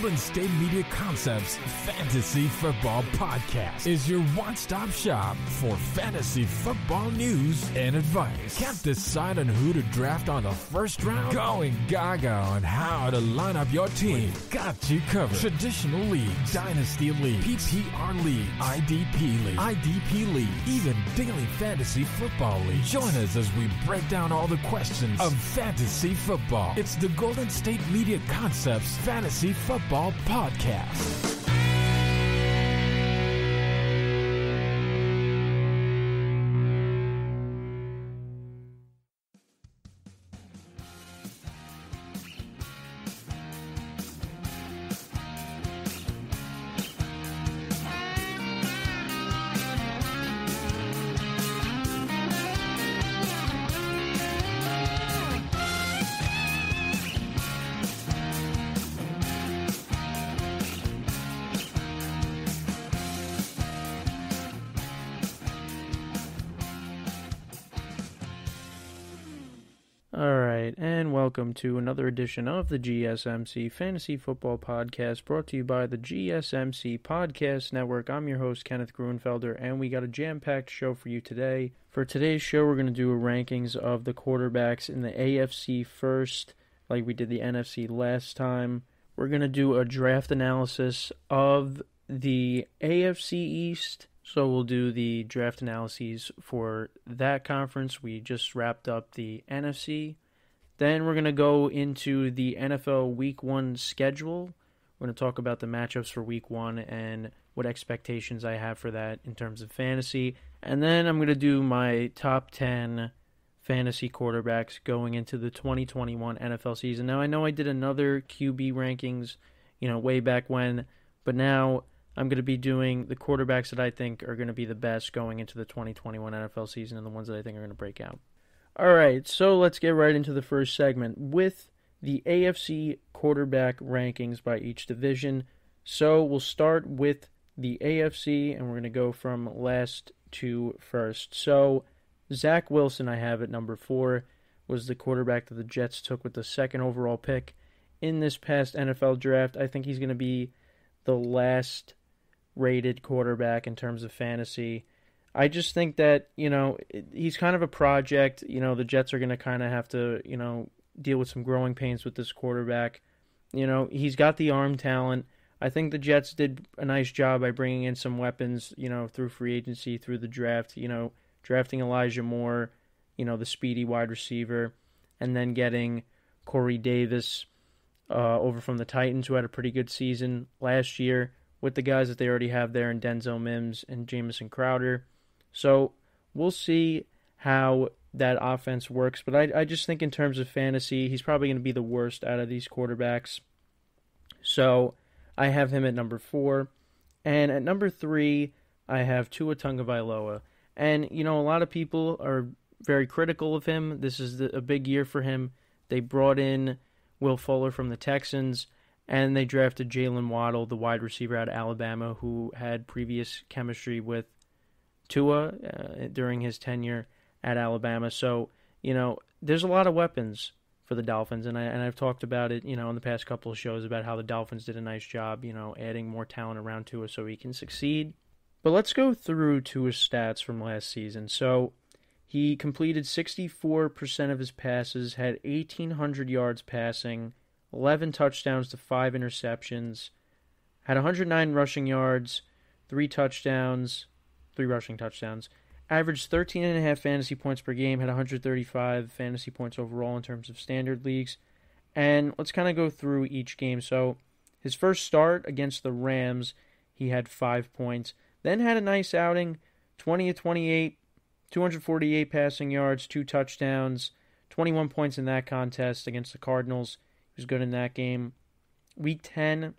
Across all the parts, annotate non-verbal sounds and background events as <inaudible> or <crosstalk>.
Golden State Media Concepts Fantasy Football Podcast is your one-stop shop for fantasy football news and advice. Can't decide on who to draft on the first round? Going gaga on how to line up your team. Got you covered. Traditional leagues, dynasty league, PPR league, IDP league, IDP league, even daily fantasy football league. Join us as we break down all the questions of fantasy football. It's the Golden State Media Concepts Fantasy Football Podcast. Welcome to another edition of the GSMC Fantasy Football Podcast brought to you by the GSMC Podcast Network. I'm your host, Kenneth Gruenfelder, and we got a jam packed show for you today. For today's show, we're going to do a rankings of the quarterbacks in the AFC first, like we did the NFC last time. We're going to do a draft analysis of the AFC East. So we'll do the draft analyses for that conference. We just wrapped up the NFC. Then we're going to go into the NFL Week 1 schedule. We're going to talk about the matchups for Week 1 and what expectations I have for that in terms of fantasy. And then I'm going to do my top 10 fantasy quarterbacks going into the 2021 NFL season. Now, I know I did another QB rankings, you know, way back when, but now I'm going to be doing the quarterbacks that I think are going to be the best going into the 2021 NFL season and the ones that I think are going to break out. All right, so let's get right into the first segment with the AFC quarterback rankings by each division. So we'll start with the AFC and we're going to go from last to first. So Zach Wilson, I have at number four, was the quarterback that the Jets took with the second overall pick in this past NFL draft. I think he's going to be the last rated quarterback in terms of fantasy. I just think that, you know, he's kind of a project. You know, the Jets are going to kind of have to, you know, deal with some growing pains with this quarterback. You know, he's got the arm talent. I think the Jets did a nice job by bringing in some weapons, you know, through free agency, through the draft, you know, drafting Elijah Moore, you know, the speedy wide receiver, and then getting Corey Davis uh, over from the Titans, who had a pretty good season last year with the guys that they already have there in Denzel Mims and Jamison Crowder. So we'll see how that offense works. But I, I just think in terms of fantasy, he's probably going to be the worst out of these quarterbacks. So I have him at number four. And at number three, I have Tua Tagovailoa. And, you know, a lot of people are very critical of him. This is the, a big year for him. They brought in Will Fuller from the Texans and they drafted Jaylen Waddle, the wide receiver out of Alabama, who had previous chemistry with Tua uh, during his tenure at Alabama. So you know, there's a lot of weapons for the Dolphins, and I and I've talked about it, you know, in the past couple of shows about how the Dolphins did a nice job, you know, adding more talent around Tua so he can succeed. But let's go through Tua's stats from last season. So he completed 64% of his passes, had 1,800 yards passing. 11 touchdowns to 5 interceptions, had 109 rushing yards, 3 touchdowns, 3 rushing touchdowns, averaged 13 and a half fantasy points per game, had 135 fantasy points overall in terms of standard leagues. And let's kind of go through each game. So, his first start against the Rams, he had 5 points. Then had a nice outing, 20 to 28, 248 passing yards, 2 touchdowns, 21 points in that contest against the Cardinals He was good in that game. Week 10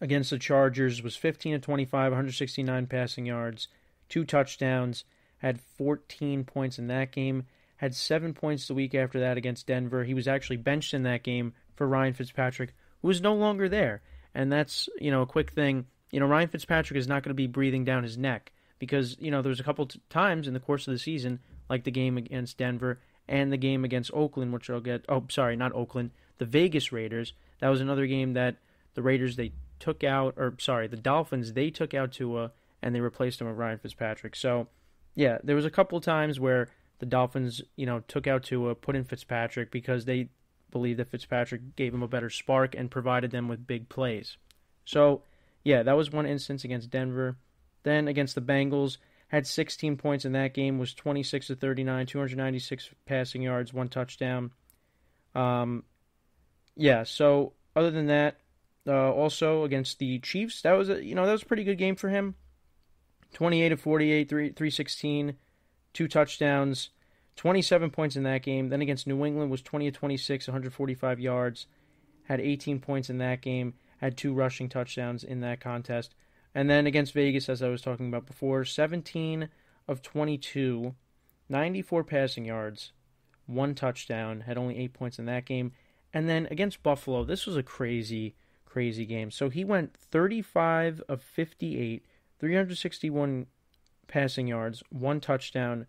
against the Chargers was 15 to 25, 169 passing yards, two touchdowns, had 14 points in that game, had 7 points the week after that against Denver. He was actually benched in that game for Ryan Fitzpatrick, who is no longer there. And that's, you know, a quick thing. You know, Ryan Fitzpatrick is not going to be breathing down his neck because, you know, there was a couple times in the course of the season, like the game against Denver and the game against Oakland, which I'll get. Oh, sorry, not Oakland the Vegas Raiders. That was another game that The Raiders they took out, or sorry, the Dolphins they took out Tua and they replaced him with Ryan Fitzpatrick. So, yeah, there was a couple times where the Dolphins, you know, took out Tua, put in Fitzpatrick because they believed that Fitzpatrick gave him a better spark and provided them with big plays. So, yeah, that was one instance against Denver. Then against the Bengals, had 16 points in that game, was 26 to 39, 296 passing yards, one touchdown. Um, yeah, so other than that, uh, also against the Chiefs, that was a you know that was a pretty good game for him. 28 to 48, 3, 316, two touchdowns, 27 points in that game. Then against New England was 20 to 26, 145 yards, had 18 points in that game, had two rushing touchdowns in that contest. And then against Vegas, as I was talking about before, 17 of 22, 94 passing yards, one touchdown, had only eight points in that game. And then against Buffalo, this was a crazy, crazy game. So he went 35 of 58, 361 passing yards, one touchdown,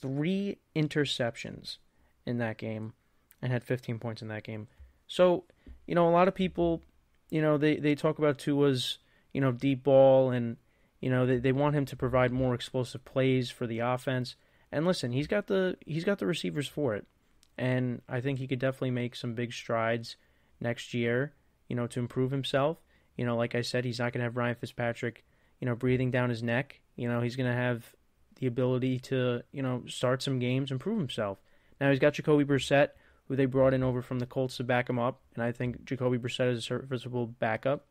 three interceptions in that game, and had 15 points in that game. So, you know, a lot of people, you know, they, they talk about Tua's, you know, deep ball and, you know, they, they want him to provide more explosive plays for the offense. And listen, he's got the he's got the receivers for it and I think he could definitely make some big strides next year, you know, to improve himself. You know, like I said, he's not going to have Ryan Fitzpatrick, you know, breathing down his neck. You know, he's going to have the ability to, you know, start some games and prove himself. Now he's got Jacoby Brissett, who they brought in over from the Colts to back him up, and I think Jacoby Brissett is a serviceable backup.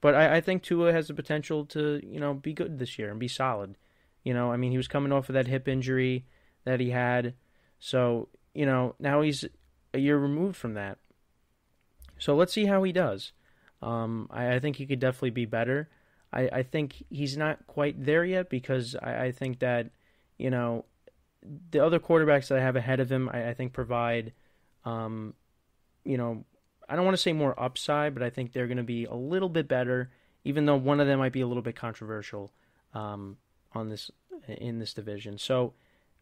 But I, I think Tua has the potential to, you know, be good this year and be solid. You know, I mean, he was coming off of that hip injury that he had, so you know, now he's a year removed from that. So let's see how he does. Um, I, I, think he could definitely be better. I, I think he's not quite there yet because I, I, think that, you know, the other quarterbacks that I have ahead of him, I, think provide, um, you know, I don't want to say more upside, but I think they're going to be a little bit better, even though one of them might be a little bit controversial um, on this in this division. So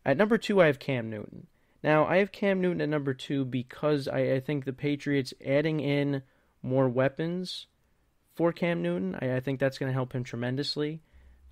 at number two, I have Cam Newton. Now, I have Cam Newton at number two because I, I think the Patriots adding in more weapons for Cam Newton, I, I think that's going to help him tremendously.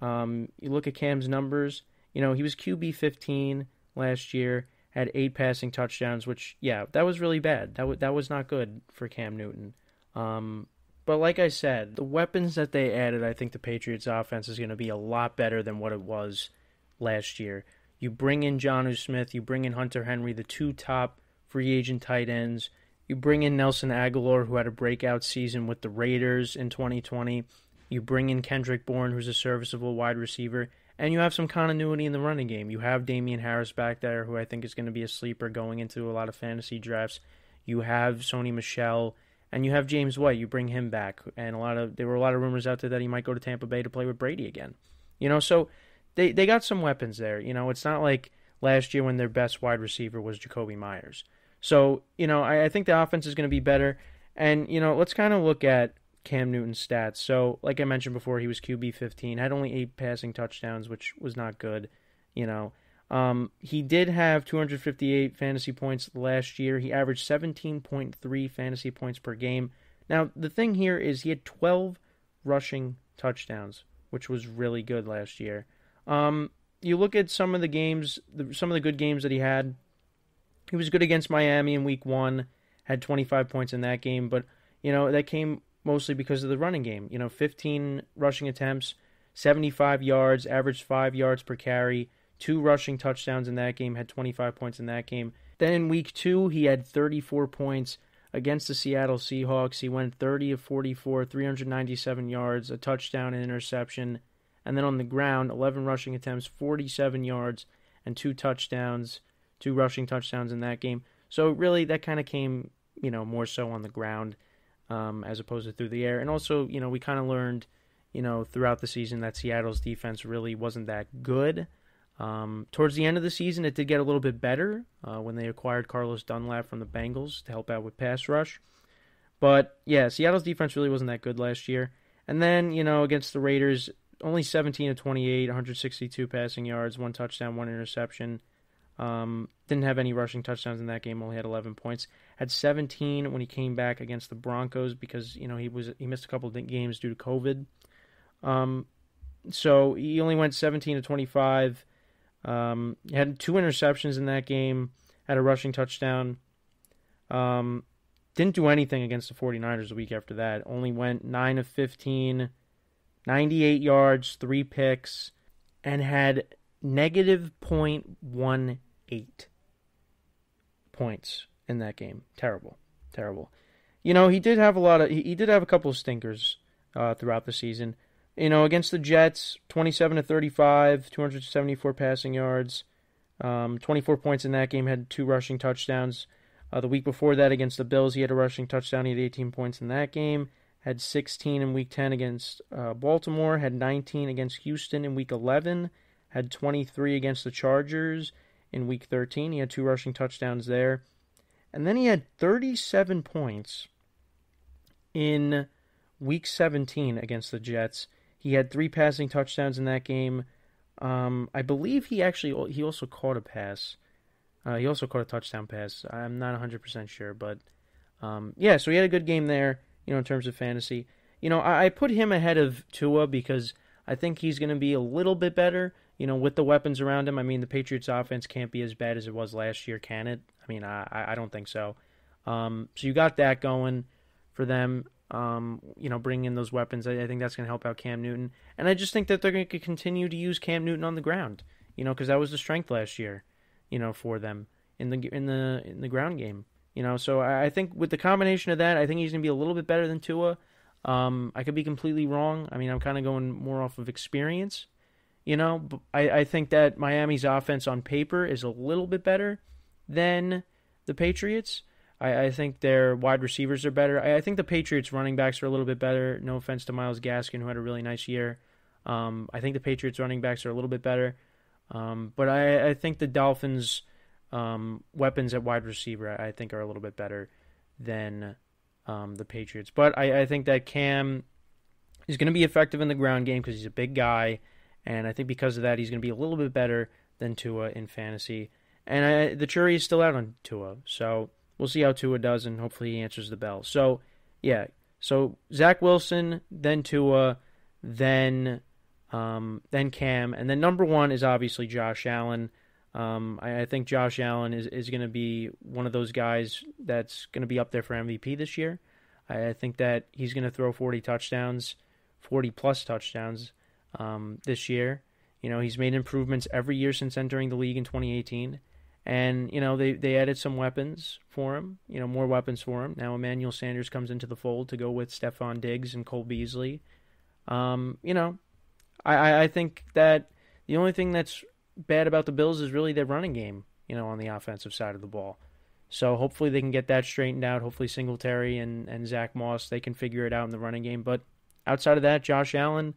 Um, you look at Cam's numbers, you know, he was QB 15 last year, had eight passing touchdowns, which, yeah, that was really bad. That, w- that was not good for Cam Newton. Um, but like I said, the weapons that they added, I think the Patriots offense is going to be a lot better than what it was last year. You bring in Jonnu Smith, you bring in Hunter Henry, the two top free agent tight ends. You bring in Nelson Agholor, who had a breakout season with the Raiders in 2020. You bring in Kendrick Bourne, who's a serviceable wide receiver. And you have some continuity in the running game. You have Damien Harris back there, who I think is going to be a sleeper going into a lot of fantasy drafts. You have Sony Michel, and you have James White. You bring him back, and a lot of there were a lot of rumors out there that he might go to Tampa Bay to play with Brady again. You know, so they they got some weapons there. You know, it's not like last year when their best wide receiver was Jakobi Meyers. So you know, I, I think the offense is going to be better. And you know, let's kind of look at Cam Newton's stats. So, like I mentioned before, he was QB 15, had only eight passing touchdowns, which was not good. You know, um, he did have 258 fantasy points last year. He averaged 17.3 fantasy points per game. Now, the thing here is he had 12 rushing touchdowns, which was really good last year. Um, you look at some of the games, some of the good games that he had. He was good against Miami in Week One, had 25 points in that game, but you know that came mostly because of the running game. You know, 15 rushing attempts, 75 yards, averaged five yards per carry, two rushing touchdowns in that game, had 25 points in that game. Then in Week Two, he had 34 points against the Seattle Seahawks. He went 30 of 44, 397 yards, a touchdown, an interception and then on the ground, 11 rushing attempts, 47 yards, and two touchdowns, two rushing touchdowns in that game. So really, that kind of came, you know, more so on the ground um, as opposed to through the air. And also, you know, we kind of learned, you know, throughout the season that Seattle's defense really wasn't that good. Um, towards the end of the season, it did get a little bit better uh, when they acquired Carlos Dunlap from the Bengals to help out with pass rush. But yeah, Seattle's defense really wasn't that good last year. And then, you know, against the Raiders, only 17 of 28, 162 passing yards, one touchdown, one interception. Um, didn't have any rushing touchdowns in that game. Only had 11 points. Had 17 when he came back against the Broncos because you know he was he missed a couple of games due to COVID. Um, so he only went 17 to 25. Um, had two interceptions in that game. Had a rushing touchdown. Um, didn't do anything against the 49ers the week after that. Only went 9 of 15, 98 yards, three picks, and had negative 0.18 points in that game. Terrible. Terrible. You know, he did have a lot of, he, did have a couple of stinkers uh, throughout the season. You know, against the Jets, 27 to 35, 274 passing yards, um, 24 points in that game, had two rushing touchdowns. Uh, the week before that, against the Bills, he had a rushing touchdown. He had 18 points in that game. Had 16 in Week 10 against uh, Baltimore. Had 19 against Houston in Week 11. Had 23 against the Chargers in Week 13. He had two rushing touchdowns there. And then he had 37 points in Week 17 against the Jets. He had three passing touchdowns in that game. Um, I believe he actually he also caught a pass. Uh, he also caught a touchdown pass. I'm not 100% sure, but um, yeah, so he had a good game there, you know, in terms of fantasy. You know, I, I put him ahead of Tua because I think he's going to be a little bit better, you know, with the weapons around him. I mean, the Patriots' offense can't be as bad as it was last year, can it? I mean, I, I don't think so. Um, so you got that going for them. Um, you know, bringing in those weapons, I, I think that's going to help out Cam Newton, and I just think that they're going to continue to use Cam Newton on the ground. You know, because that was the strength last year you know, for them in the in the in the ground game. You know, so I, think with the combination of that, I think he's going to be a little bit better than Tua. Um, I could be completely wrong. I mean, I'm kind of going more off of experience. You know, I, I think that Miami's offense on paper is a little bit better than the Patriots. I, I think their wide receivers are better. I, I, think the Patriots running backs are a little bit better. No offense to Myles Gaskin, who had a really nice year. Um, I think the Patriots running backs are a little bit better. Um, but I, I think the Dolphins' um, weapons at wide receiver, I think, are a little bit better than um, the Patriots. But I, I think that Cam is going to be effective in the ground game because he's a big guy, and I think because of that, he's going to be a little bit better than Tua in fantasy. And I, the jury is still out on Tua, so we'll see how Tua does, and hopefully he answers the bell. So, yeah, so Zach Wilson, then Tua, then um, then Cam, and then number one is obviously Josh Allen. Um, I, I, think Josh Allen is, is going to be one of those guys that's going to be up there for MVP this year. I, I think that he's going to throw 40 touchdowns, 40 plus touchdowns um, this year. You know, he's made improvements every year since entering the league in 2018. And, you know, they, they added some weapons for him, you know, more weapons for him. Now Emmanuel Sanders comes into the fold to go with Stefon Diggs and Cole Beasley. Um, you know, I, I think that the only thing that's bad about the Bills is really their running game, you know, on the offensive side of the ball. So hopefully they can get that straightened out. Hopefully Singletary and, and Zach Moss, they can figure it out in the running game. But outside of that, Josh Allen,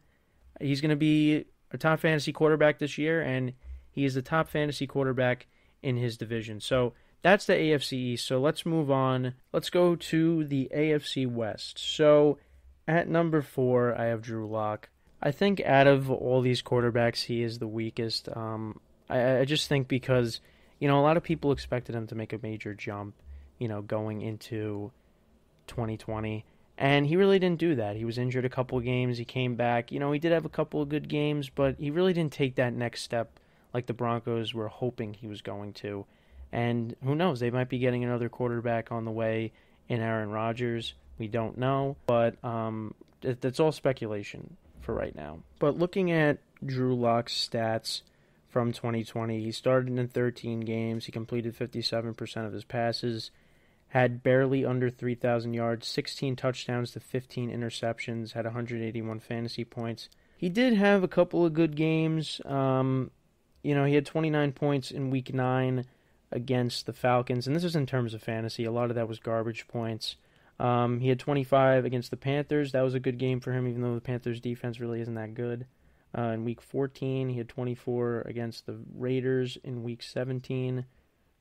he's going to be a top fantasy quarterback this year, and he is the top fantasy quarterback in his division. So that's the AFC East. So let's move on. Let's go to the AFC West. So at number four, I have Drew Lock. I think out of all these quarterbacks, he is the weakest. Um, I, I just think because you know a lot of people expected him to make a major jump, you know, going into 2020, and he really didn't do that. He was injured a couple games. He came back. You know, he did have a couple of good games, but he really didn't take that next step like the Broncos were hoping he was going to. And who knows? They might be getting another quarterback on the way in Aaron Rodgers. We don't know, but um, that's all speculation for right now. But looking at Drew Lock's stats from 2020, he started in 13 games. He completed 57% of his passes, had barely under 3,000 yards, 16 touchdowns to 15 interceptions, had 181 fantasy points. He did have a couple of good games. Um, you know, he had 29 points in week 9 against the Falcons, and this is in terms of fantasy. A lot of that was garbage points. Um, he had 25 against the Panthers. That was a good game for him, even though the Panthers' defense really isn't that good. Uh, in week 14, he had 24 against the Raiders in week 17.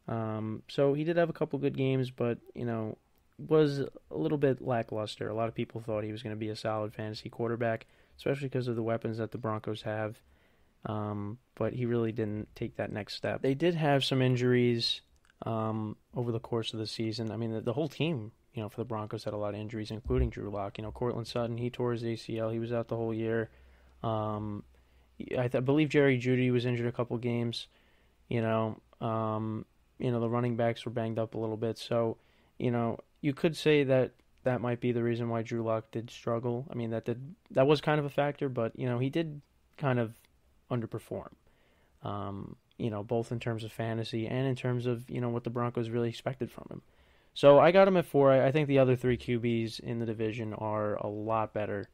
Um, so he did have a couple good games, but, you know, was a little bit lackluster. A lot of people thought he was going to be a solid fantasy quarterback, especially because of the weapons that the Broncos have. um, but he really didn't take that next step. They did have some injuries um, over the course of the season. I mean, the, the, whole team, you know, for the Broncos had a lot of injuries, including Drew Lock. You know, Courtland Sutton, he tore his ACL. He was out the whole year. Um, I, th- I, believe Jerry Jeudy was injured a couple games. You know, um, you know the running backs were banged up a little bit. So, you know, you could say that that might be the reason why Drew Lock did struggle. I mean, that did that was kind of a factor, but you know, he did kind of underperform. Um, you know, both in terms of fantasy and in terms of you know what the Broncos really expected from him. So I got him at four. I, think the other three QBs in the division are a lot better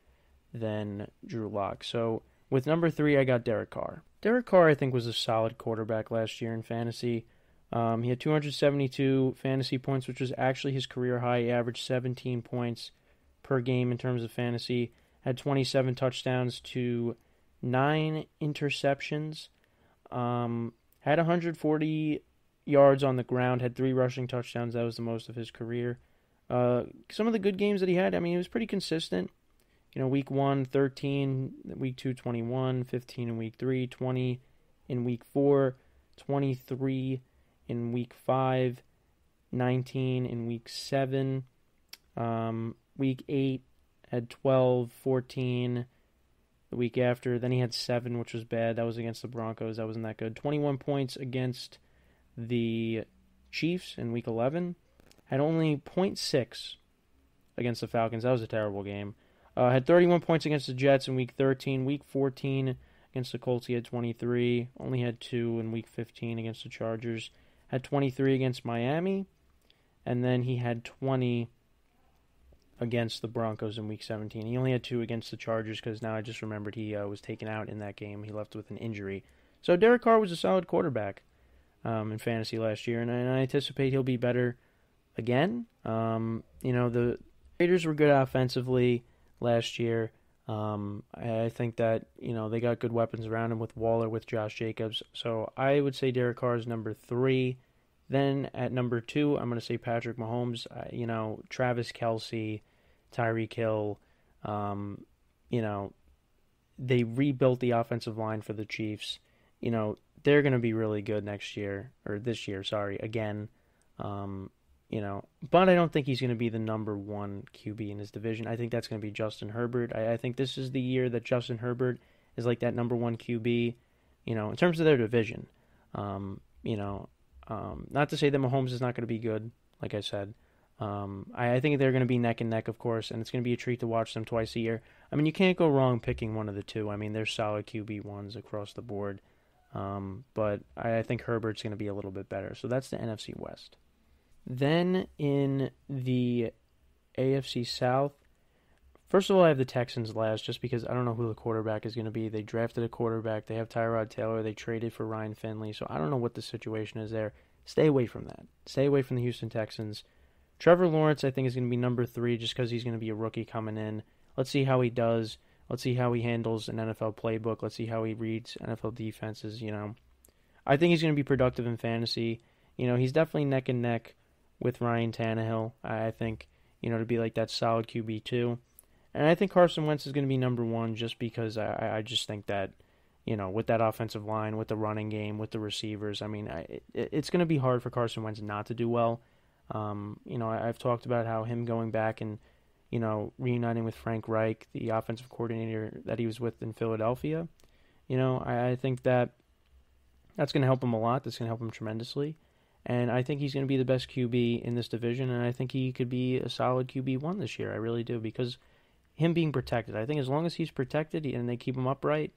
than Drew Lock. So with number three, I got Derek Carr. Derek Carr, I think, was a solid quarterback last year in fantasy. Um, he had 272 fantasy points, which was actually his career high. He averaged 17 points per game in terms of fantasy. Had 27 touchdowns to nine interceptions. Um, had 140 yards on the ground. Had three rushing touchdowns. That was the most of his career. Uh, some of the good games that he had, I mean, he was pretty consistent. You know, week one, 13, week two, 21, 15 in week three, 20 in week four, 23 in week five, 19 in week seven, um, week eight had 12, 14 the week after. Then he had seven, which was bad. That was against the Broncos. That wasn't that good. 21 points against the Chiefs in week 11. Had only 0.6 against the Falcons. That was a terrible game. Uh, had 31 points against the Jets in week 13. Week 14 against the Colts, he had 23. Only had two in week 15 against the Chargers. Had 23 against Miami. And then he had 20 against the Broncos in Week 17. He only had two against the Chargers because now I just remembered he uh, was taken out in that game. He left with an injury. So Derek Carr was a solid quarterback um, in fantasy last year, and I, anticipate he'll be better again. Um, you know, the Raiders were good offensively last year. Um, I think that you know they got good weapons around him with Waller, with Josh Jacobs. So I would say Derek Carr is number three. Then at number two, I'm going to say Patrick Mahomes. Uh, you know, Travis Kelce, Tyreek Hill. Um, you know, they rebuilt the offensive line for the Chiefs. You know, they're going to be really good next year or this year. Sorry, again. Um, you know, but I don't think he's going to be the number one QB in his division. I think that's going to be Justin Herbert. I, I think this is the year that Justin Herbert is like that number one QB. You know, in terms of their division. Um, you know, um, not to say that Mahomes is not going to be good, like I said. Um, I, I, think they're going to be neck and neck, of course, and it's going to be a treat to watch them twice a year. I mean, you can't go wrong picking one of the two. I mean, they're solid QB ones across the board. Um, but I, I think Herbert's going to be a little bit better. So that's the NFC West. Then in the AFC South, first of all, I have the Texans last just because I don't know who the quarterback is going to be. They drafted a quarterback. They have Tyrod Taylor. They traded for Ryan Finley. So I don't know what the situation is there. Stay away from that. Stay away from the Houston Texans. Trevor Lawrence, I think, is going to be number three just because he's going to be a rookie coming in. Let's see how he does. Let's see how he handles an NFL playbook. Let's see how he reads NFL defenses. You know, I think he's going to be productive in fantasy. You know, he's definitely neck and neck with Ryan Tannehill. I think you know to be like that solid QB two, and I think Carson Wentz is going to be number one just because I I just think that you know with that offensive line, with the running game, with the receivers. I mean, I, it, it's going to be hard for Carson Wentz not to do well. Um, you know, I, I've talked about how him going back and you know reuniting with Frank Reich, the offensive coordinator that he was with in Philadelphia. You know, I, I think that that's going to help him a lot. That's going to help him tremendously. And I think he's going to be the best QB in this division, and I think he could be a solid QB one this year. I really do because him being protected. I think as long as he's protected and they keep him upright,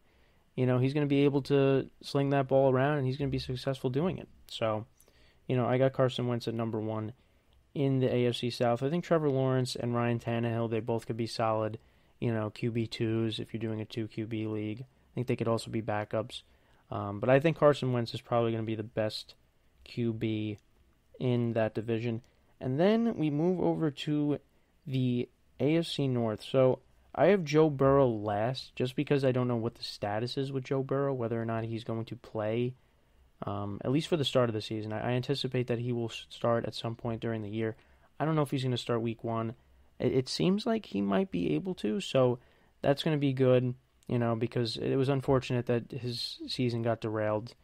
you know, he's going to be able to sling that ball around and he's going to be successful doing it. So, you know, I got Carson Wentz at number one in the AFC South. I think Trevor Lawrence and Ryan Tannehill, they both could be solid, you know, QB twos if you're doing a two QB league. I think they could also be backups. Um, but I think Carson Wentz is probably going to be the best QB in that division. And then we move over to the AFC North. So I have Joe Burrow last just because I don't know what the status is with Joe Burrow, whether or not he's going to play, um, at least for the start of the season. I, I, anticipate that he will start at some point during the year. I don't know if he's going to start week one. It, it seems like he might be able to, so that's going to be good. you know, because it was unfortunate that his season got derailed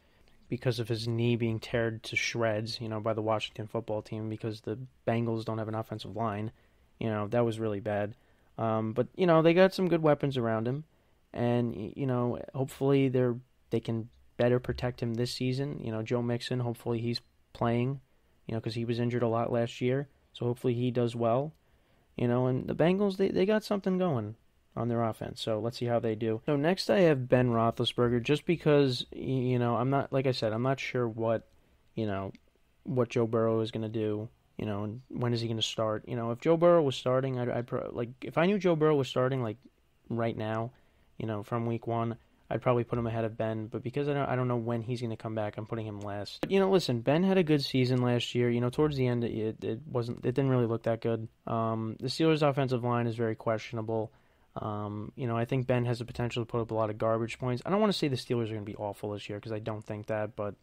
because of his knee being teared to shreds, you know, by the Washington football team because the Bengals don't have an offensive line. You know, that was really bad. Um, but you know, they got some good weapons around him, and you know, hopefully they're they can better protect him this season. You know, Joe Mixon, hopefully he's playing, you know, because he was injured a lot last year, so hopefully he does well. You know, and the Bengals they they got something going on their offense. So let's see how they do. So next I have Ben Roethlisberger, just because you know I'm not like I said I'm not sure what you know what Joe Burrow is going to do. You know, and when is he going to start? You know, if Joe Burrow was starting, I'd, I'd pro- like if I knew Joe Burrow was starting like right now, you know, from week one, I'd probably put him ahead of Ben. But because I don't, I don't know when he's going to come back, I'm putting him last. But, you know, listen, Ben had a good season last year. You know, towards the end, it, it wasn't, it didn't really look that good. Um, the Steelers' offensive line is very questionable. Um, you know, I think Ben has the potential to put up a lot of garbage points. I don't want to say the Steelers are going to be awful this year because I don't think that, but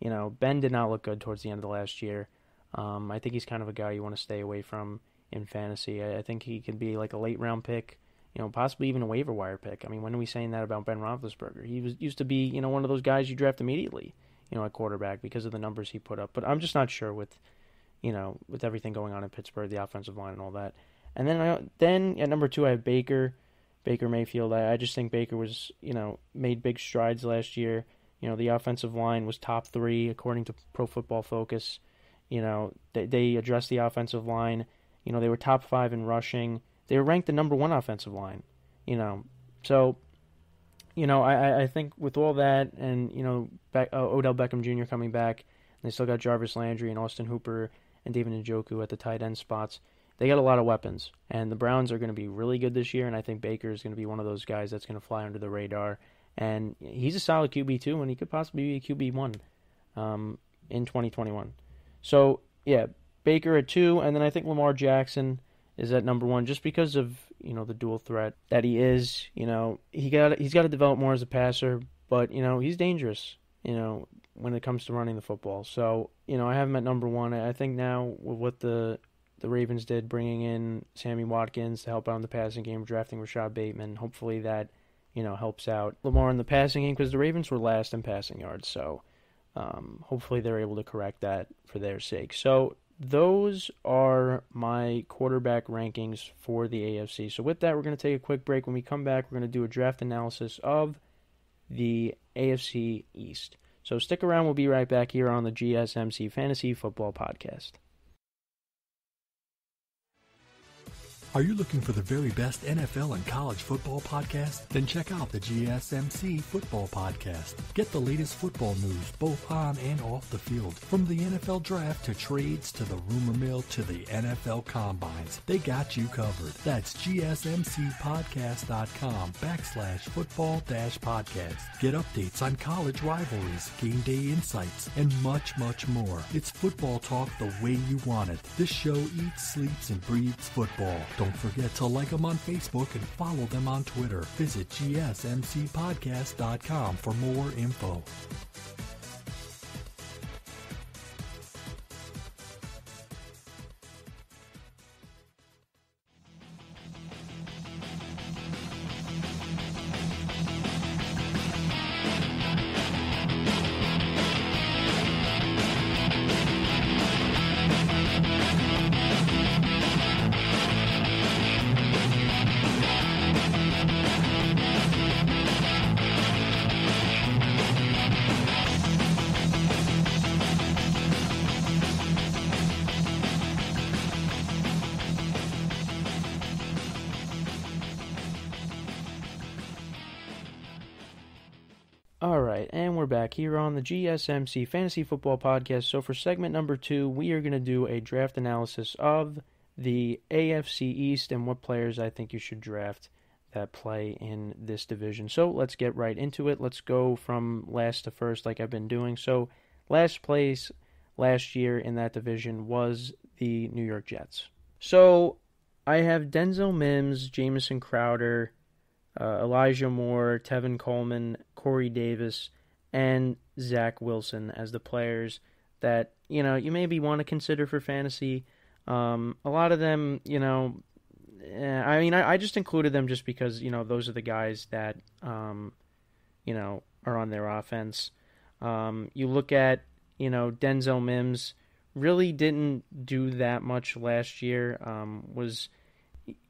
you know, Ben did not look good towards the end of the last year. Um, I think he's kind of a guy you want to stay away from in fantasy. I, I think he could be like a late round pick, you know, possibly even a waiver wire pick. I mean, when are we saying that about Ben Roethlisberger? He was used to be, you know, one of those guys you draft immediately, you know, at quarterback because of the numbers he put up. But I'm just not sure with, you know, with everything going on in Pittsburgh, the offensive line and all that. And then I, then at number two I have Baker, Baker Mayfield. I, I just think Baker was you know made big strides last year. You know the offensive line was top three according to Pro Football Focus. You know they they addressed the offensive line. You know they were top five in rushing. They were ranked the number one offensive line. You know so. You know, I, I think with all that and, you know, back, uh, Odell Beckham Jr. coming back, they still got Jarvis Landry and Austin Hooper and David Njoku at the tight end spots they got a lot of weapons, and the Browns are going to be really good this year. And I think Baker is going to be one of those guys that's going to fly under the radar. And he's a solid QB too, and he could possibly be a QB one um, in 2021. So yeah, Baker at two, and then I think Lamar Jackson is at number one just because of you know the dual threat that he is. You know he got he's got to develop more as a passer, but you know he's dangerous. You know when it comes to running the football. So you know I have him at number one. I think now with what the the Ravens did, bringing in Sammy Watkins to help out in the passing game, drafting Rashod Bateman. Hopefully that, you know, helps out Lamar in the passing game because the Ravens were last in passing yards. So um, hopefully they're able to correct that for their sake. So those are my quarterback rankings for the AFC. So with that, we're going to take a quick break. When we come back, we're going to do a draft analysis of the AFC East. So stick around. We'll be right back here on the GSMC Fantasy Football Podcast. Are you looking for the very best NFL and college football podcast? Then check out the GSMC Football Podcast. Get the latest football news both on and off the field. From the NFL draft to trades to the rumor mill to the NFL combines, they got you covered. That's GSMCpodcast.com backslash football dash podcast. Get updates on college rivalries, game day insights, and much, much more. It's football talk the way you want it. This show eats, sleeps, and breathes football. Don't forget to like them on Facebook and follow them on Twitter. Visit gsmcpodcast.com for more info. Back here on the GSMC Fantasy Football Podcast. So, for segment number two, we are going to do a draft analysis of the AFC East and what players I think you should draft that play in this division. So, let's get right into it. Let's go from last to first, like I've been doing. So, last place last year in that division was the New York Jets. So, I have Denzel Mims, Jamison Crowder, uh, Elijah Moore, Tevin Coleman, Corey Davis, and Zach Wilson as the players that you know you maybe want to consider for fantasy. Um, a lot of them, you know, eh, I mean, I, I just included them just because you know those are the guys that um, you know are on their offense. Um, you look at you know Denzel Mims really didn't do that much last year. Um, was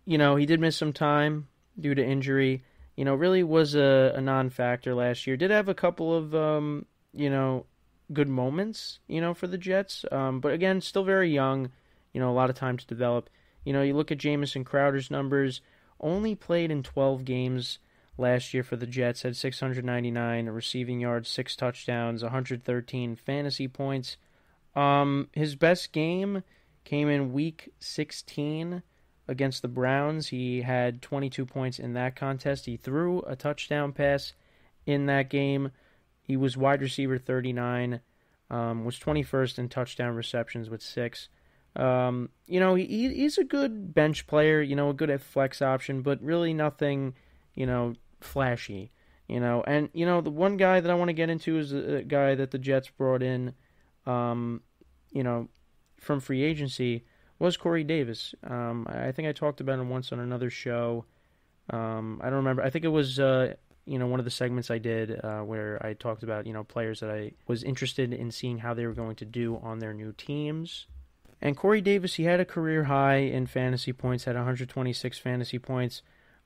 you know he did miss some time due to injury. You know, really was a, a non-factor last year. Did have a couple of um, you know good moments, you know, for the Jets. Um, but again, still very young. You know, a lot of time to develop. You know, you look at Jamison Crowder's numbers. Only played in 12 games last year for the Jets. Had 699 receiving yards, six touchdowns, 113 fantasy points. Um, his best game came in Week 16 against the Browns. He had 22 points in that contest. He threw a touchdown pass in that game. He was wide receiver 39, um, was 21st in touchdown receptions with six. Um, you know, he, he's a good bench player, you know, a good flex option, but really nothing, you know, flashy, you know. And, you know, the one guy that I want to get into is a guy that the Jets brought in, um, you know, from free agency was Corey Davis. Um, I think I talked about him once on another show. Um, I don't remember. I think it was uh, you know one of the segments I did uh, where I talked about you know players that I was interested in seeing how they were going to do on their new teams. And Corey Davis, he had a career high in fantasy points, had 126 fantasy points.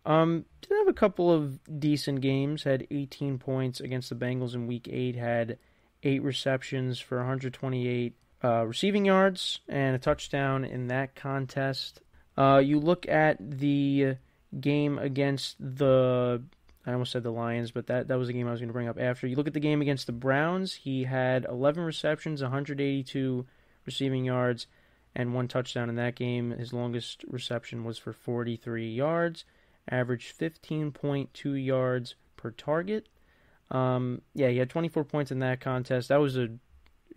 Um, did have a couple of decent games. Had 18 points against the Bengals in Week Eight. Had eight receptions for 128 uh, receiving yards and a touchdown in that contest. Uh, you look at the game against the I almost said the Lions, but that, that was the game I was going to bring up after. You look at the game against the Browns, he had 11 receptions, 182 receiving yards, and one touchdown in that game. His longest reception was for 43 yards, averaged 15.2 yards per target. Um, yeah, he had 24 points in that contest. That was a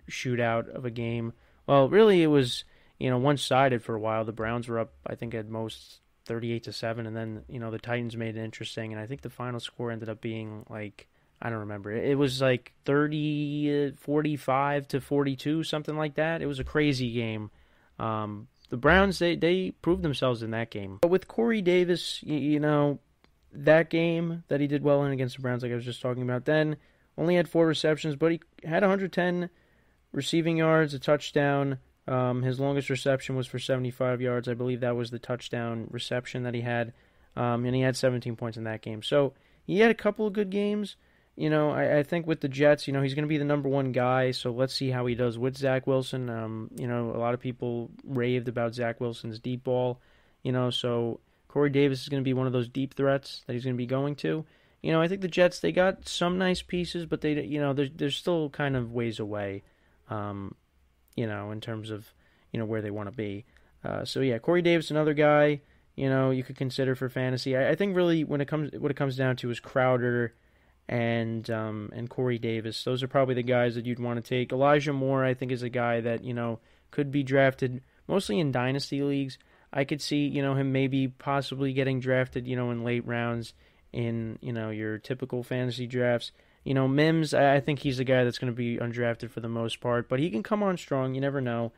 shootout of a game. Well, really, it was you know one sided for a while. The Browns were up, I think, at most 38 to 7 and then you know the Titans made it interesting and I think the final score ended up being like I don't remember it was like 30 45 to 42 something like that it was a crazy game um, the Browns they they proved themselves in that game but with Corey Davis you, you know that game that he did well in against the Browns like I was just talking about then only had four receptions but he had 110 receiving yards a touchdown um, his longest reception was for 75 yards. I believe that was the touchdown reception that he had. Um, and he had 17 points in that game. So he had a couple of good games. You know, I, I think with the Jets, you know, he's going to be the number one guy. So let's see how he does with Zach Wilson. Um, you know, a lot of people raved about Zach Wilson's deep ball. You know, so Corey Davis is going to be one of those deep threats that he's going to be going to. You know, I think the Jets they got some nice pieces, but they, you know, they're they're still kind of ways away. Um, you know, in terms of you know where they want to be. Uh, so yeah, Corey Davis, another guy you know you could consider for fantasy. I, I, think really when it comes what it comes down to is Crowder and um, and Corey Davis. Those are probably the guys that you'd want to take. Elijah Moore, I think, is a guy that you know could be drafted mostly in dynasty leagues. I could see you know him maybe possibly getting drafted you know in late rounds in you know your typical fantasy drafts. You know, Mims, I think he's the guy that's going to be undrafted for the most part, but he can come on strong. You never know.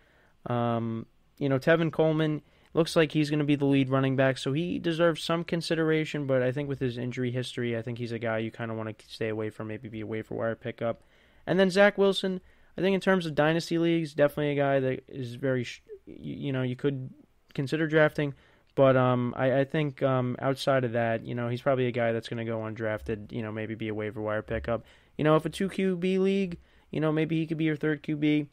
Um, you know, Tevin Coleman looks like he's going to be the lead running back, so he deserves some consideration. But I think with his injury history, I think he's a guy you kind of want to stay away from, maybe be a waiver wire pickup. And then Zach Wilson, I think in terms of dynasty leagues, definitely a guy that is very, you know, you could consider drafting. But um, I, I think um, outside of that, you know, he's probably a guy that's going to go undrafted. You know, maybe be a waiver wire pickup. You know, if a two QB league, you know, maybe he could be your third QB.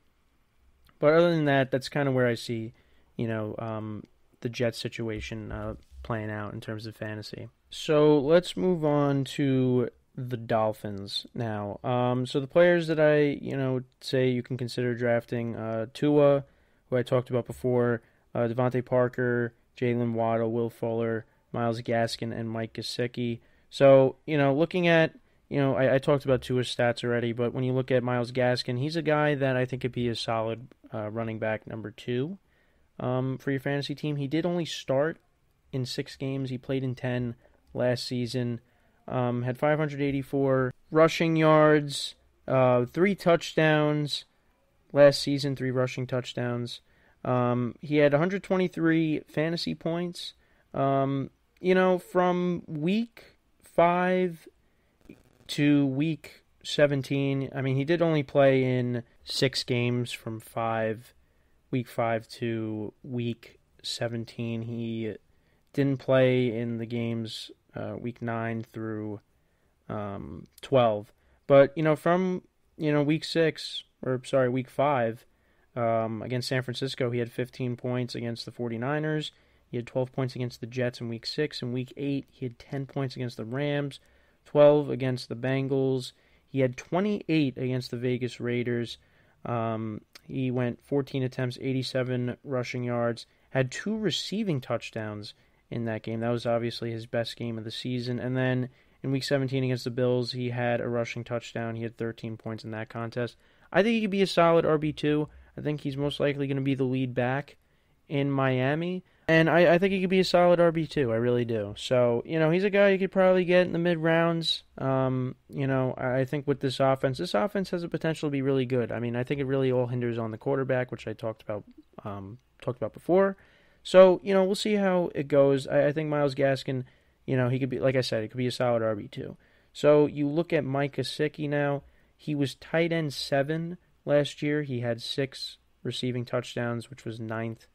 But other than that, that's kind of where I see, you know, um, the Jets situation uh, playing out in terms of fantasy. So let's move on to the Dolphins now. Um, so the players that I, you know, say you can consider drafting, uh, Tua, who I talked about before, uh, DeVante Parker, Jaylen Waddle, Will Fuller, Myles Gaskin, and Mike Gesicki. So, you know, looking at, you know, I, I, talked about Tua's stats already, but when you look at Myles Gaskin, he's a guy that I think could be a solid uh, running back number two um, for your fantasy team. He did only start in six games. He played in 10 last season. Um, had 584 rushing yards, uh, three touchdowns last season, three rushing touchdowns. Um, he had 123 fantasy points. Um, you know, from week five to week 17, I mean, he did only play in six games from five, week five to week 17. He didn't play in the games uh, week nine through um, 12. But, you know, from, you know, week six, or sorry, week five, um, against San Francisco, he had 15 points against the 49ers. He had 12 points against the Jets in week six. In week eight, he had 10 points against the Rams, 12 against the Bengals. He had 28 against the Vegas Raiders. Um, he went 14 attempts, 87 rushing yards, had two receiving touchdowns in that game. That was obviously his best game of the season. And then in week 17 against the Bills, he had a rushing touchdown. He had 13 points in that contest. I think he could be a solid RB2. I think he's most likely going to be the lead back in Miami. And I, I think he could be a solid RB2. I really do. So, you know, he's a guy you could probably get in the mid rounds. Um, you know, I think with this offense, this offense has a potential to be really good. I mean, I think it really all hinders on the quarterback, which I talked about um, talked about before. So, you know, we'll see how it goes. I, I think Myles Gaskin, you know, he could be, like I said, it could be a solid RB2. So you look at Mike Gesicki now. He was tight end seven last year. He had six receiving touchdowns, which was ninth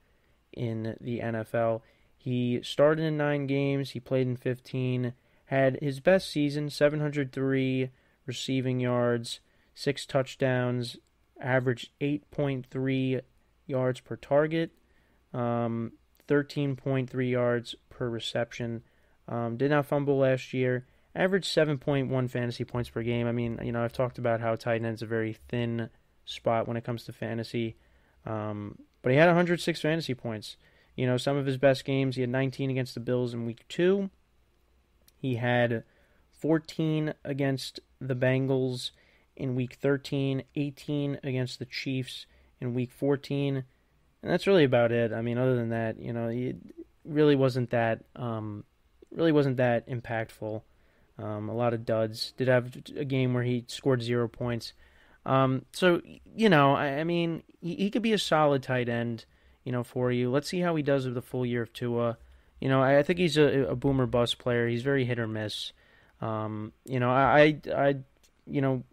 in the NFL. He started in nine games, he played in 15, had his best season 703 receiving yards, six touchdowns, averaged 8.3 yards per target, um, 13.3 yards per reception. Um, did not fumble last year. Averaged 7.1 fantasy points per game. I mean, you know, I've talked about how tight end's a very thin spot when it comes to fantasy. Um, but he had 106 fantasy points. You know, some of his best games, he had 19 against the Bills in week two. He had 14 against the Bengals in week 13, 18 against the Chiefs in week 14. And that's really about it. I mean, other than that, you know, it really wasn't that um, really wasn't that impactful. Um, a lot of duds. Did have a game where he scored zero points. Um, so you know, I, I mean, he, he, could be a solid tight end, you know, for you. Let's see how he does with the full year of Tua. You know, I, I think he's a, a, boomer bust player. He's very hit or miss. Um, you know, I, I, you know,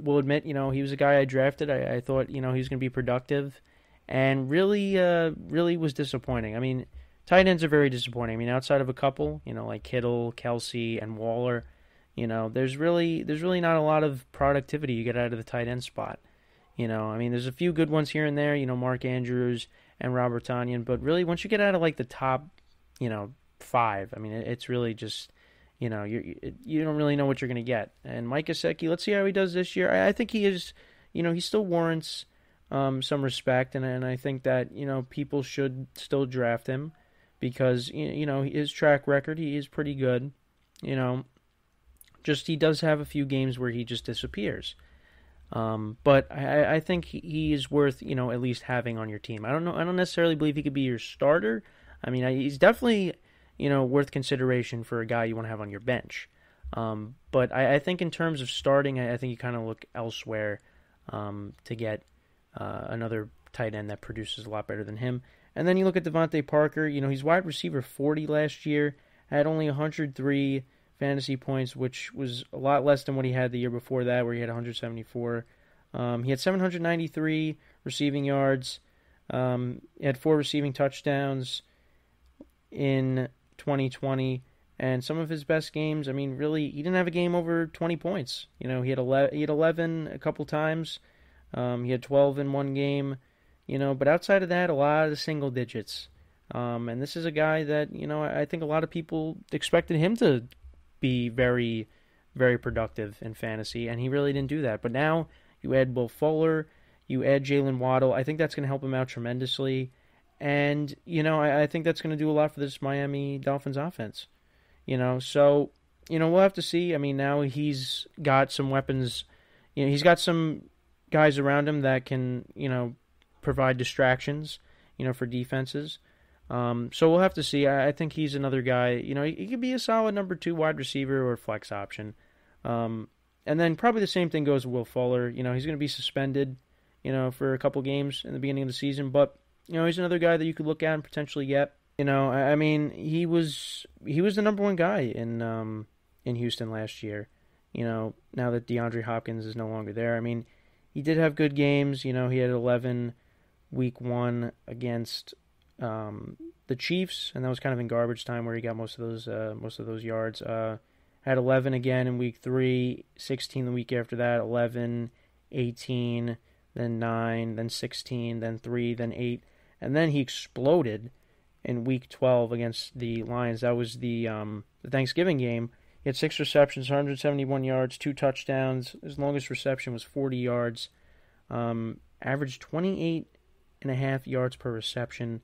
will admit, you know, he was a guy I drafted. I, I thought, you know, he was going to be productive, and really, uh, really was disappointing. I mean, tight ends are very disappointing. I mean, outside of a couple, you know, like Kittle, Kelce, and Waller you know, there's really there's really not a lot of productivity you get out of the tight end spot. You know, I mean, there's a few good ones here and there. You know, Mark Andrews and Robert Tonyan, but really, once you get out of like the top, you know, five, I mean, it's really just, you know, you you don't really know what you're going to get. And Mike Gesicki, let's see how he does this year. I, I think he is, you know, he still warrants um, some respect, and and I think that you know people should still draft him because you know his track record he is pretty good. You know, just he does have a few games where he just disappears. Um, but I, I think he is worth you know at least having on your team. I don't know. I don't necessarily believe he could be your starter. I mean, he's definitely you know worth consideration for a guy you want to have on your bench. Um, but I, I, think in terms of starting, I, I think you kind of look elsewhere um, to get uh, another tight end that produces a lot better than him. And then you look at DeVante Parker. You know, he's wide receiver 40 last year, had only 103 fantasy points, which was a lot less than what he had the year before that, where he had 174. Um, he had 793 receiving yards. Um, he had four receiving touchdowns in 2020, and some of his best games. I mean, really, he didn't have a game over 20 points. You know, he had 11, he had 11 a couple times. Um, he had 12 in one game. You know, but outside of that, a lot of the single digits. Um, and this is a guy that you know I think a lot of people expected him to be very, very productive in fantasy, and he really didn't do that. But now you add Will Fuller, you add Jaylen Waddle. I think that's going to help him out tremendously. And, you know, I, I think that's going to do a lot for this Miami Dolphins offense. You know, so, you know, we'll have to see. I mean, now he's got some weapons. You know, he's got some guys around him that can, you know, provide distractions, you know, for defenses. Um, so we'll have to see. I, I, think he's another guy. You know, he, he, could be a solid number two wide receiver or flex option. Um, and then probably the same thing goes with Will Fuller. You know, he's going to be suspended, you know, for a couple games in the beginning of the season. But you know, he's another guy that you could look at and potentially get. You know, I, I mean, he was he was the number one guy in um, in Houston last year. You know, now that DeAndre Hopkins is no longer there, I mean, he did have good games. You know, he had 11 week one against um, the Chiefs, and that was kind of in garbage time where he got most of those uh, most of those yards. Uh, had 11 again in week three, 16 the week after that, 11, 18, then 9, then 16, then 3, then 8, and then he exploded in week 12 against the Lions. That was the, um, the Thanksgiving game. He had six receptions, 171 yards, two touchdowns. His longest reception was 40 yards. Um, averaged 28 and a half yards per reception.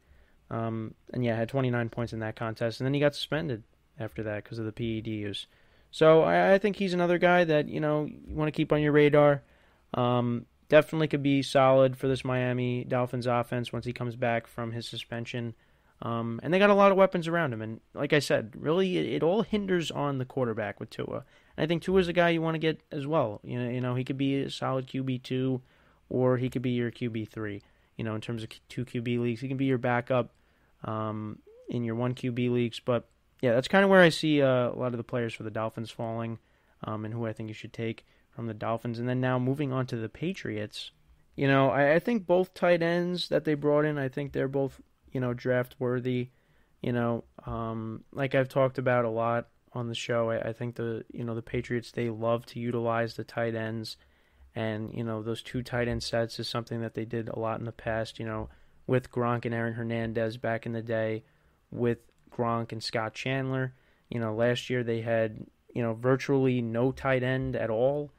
Um, and yeah, had 29 points in that contest. And then he got suspended after that because of the PED use. So I, I, think he's another guy that you know you want to keep on your radar. Um, definitely could be solid for this Miami Dolphins offense once he comes back from his suspension. Um, and they got a lot of weapons around him. And like I said, really, it, it all hinders on the quarterback with Tua. And I think Tua is a guy you want to get as well. You know, you know, he could be a solid QB two, or he could be your QB three. You know, in terms of two QB leagues, he can be your backup um, in your one QB leagues. But yeah, that's kind of where I see uh, a lot of the players for the Dolphins falling, um, and who I think you should take from the Dolphins. And then now moving on to the Patriots. You know, I, I think both tight ends that they brought in, I think they're both you know, draft worthy. You know, um, like I've talked about a lot on the show, I, I think the you know the Patriots they love to utilize the tight ends, and you know those two tight end sets is something that they did a lot in the past. You know, with Gronk and Aaron Hernandez back in the day, with Gronk and Scott Chandler. You know, last year they had you know virtually no tight end at all,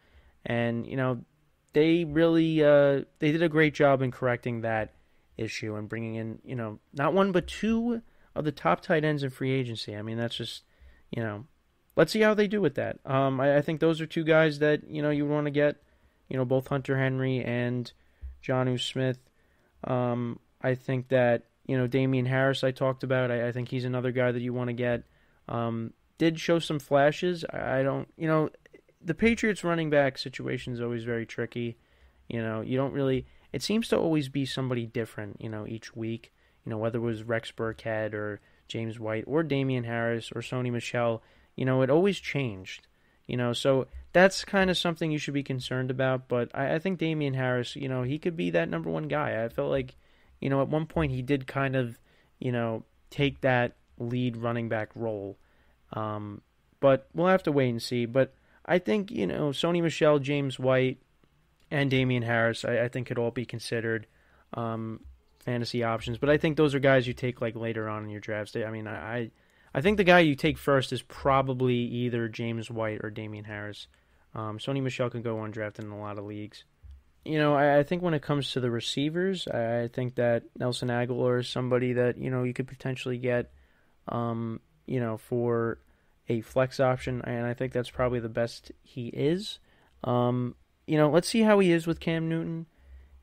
and you know they really uh, they did a great job in correcting that issue and bringing in, you know, not one but two of the top tight ends in free agency. I mean, that's just, you know, let's see how they do with that. Um, I, I think those are two guys that you know you want to get, you know, both Hunter Henry and Jonnu Smith. Um, I think that you know Damien Harris I talked about. I, I think he's another guy that you want to get. Um, did show some flashes. I, don't, you know, the Patriots running back situation is always very tricky. You know, you don't really it seems to always be somebody different, you know, each week. You know, whether it was Rex Burkhead or James White or Damien Harris or Sony Michel. you know, it always changed. You know, so that's kind of something you should be concerned about. But I, I think Damien Harris, you know, he could be that number one guy. I felt like, you know, at one point he did kind of, you know, take that lead running back role. Um, but we'll have to wait and see. But I think, you know, Sony Michel, James White, and Damien Harris, I, I think could all be considered um, fantasy options. But I think those are guys you take like later on in your draft Day. I mean, I I think the guy you take first is probably either James White or Damien Harris. Um, Sony Michel can go undrafted in a lot of leagues. You know, I, I, think when it comes to the receivers, I, I, think that Nelson Agholor is somebody that you know you could potentially get, um, you know, for a flex option, and I think that's probably the best he is. Um, you know, let's see how he is with Cam Newton.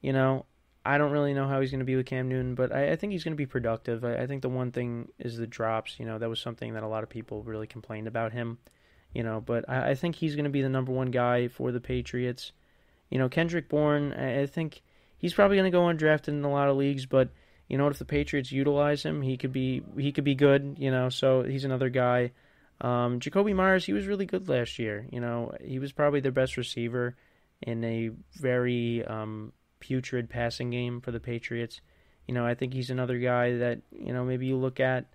You know, I don't really know how he's going to be with Cam Newton, but I, I think he's going to be productive. I, I, think the one thing is the drops. You know, that was something that a lot of people really complained about him. You know, but I, I think he's going to be the number one guy for the Patriots. You know, Kendrick Bourne, I, think he's probably going to go undrafted in a lot of leagues, but you know? If the Patriots utilize him, he could be he could be good. You know, so he's another guy. Um, Jakobi Meyers, he was really good last year. You know, he was probably their best receiver in a very um, putrid passing game for the Patriots. You know, I think he's another guy that you know maybe you look at.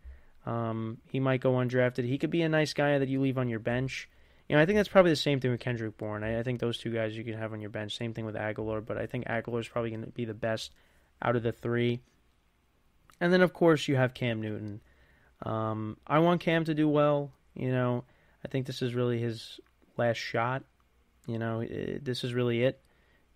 Um, he might go undrafted. He could be a nice guy that you leave on your bench. You know, I think that's probably the same thing with Kendrick Bourne. I, I think those two guys you can have on your bench. Same thing with Agholor, but I think Agholor is probably going to be the best out of the three. And then of course you have Cam Newton. Um, I want Cam to do well. You know, I think this is really his last shot. You know, it, this is really it.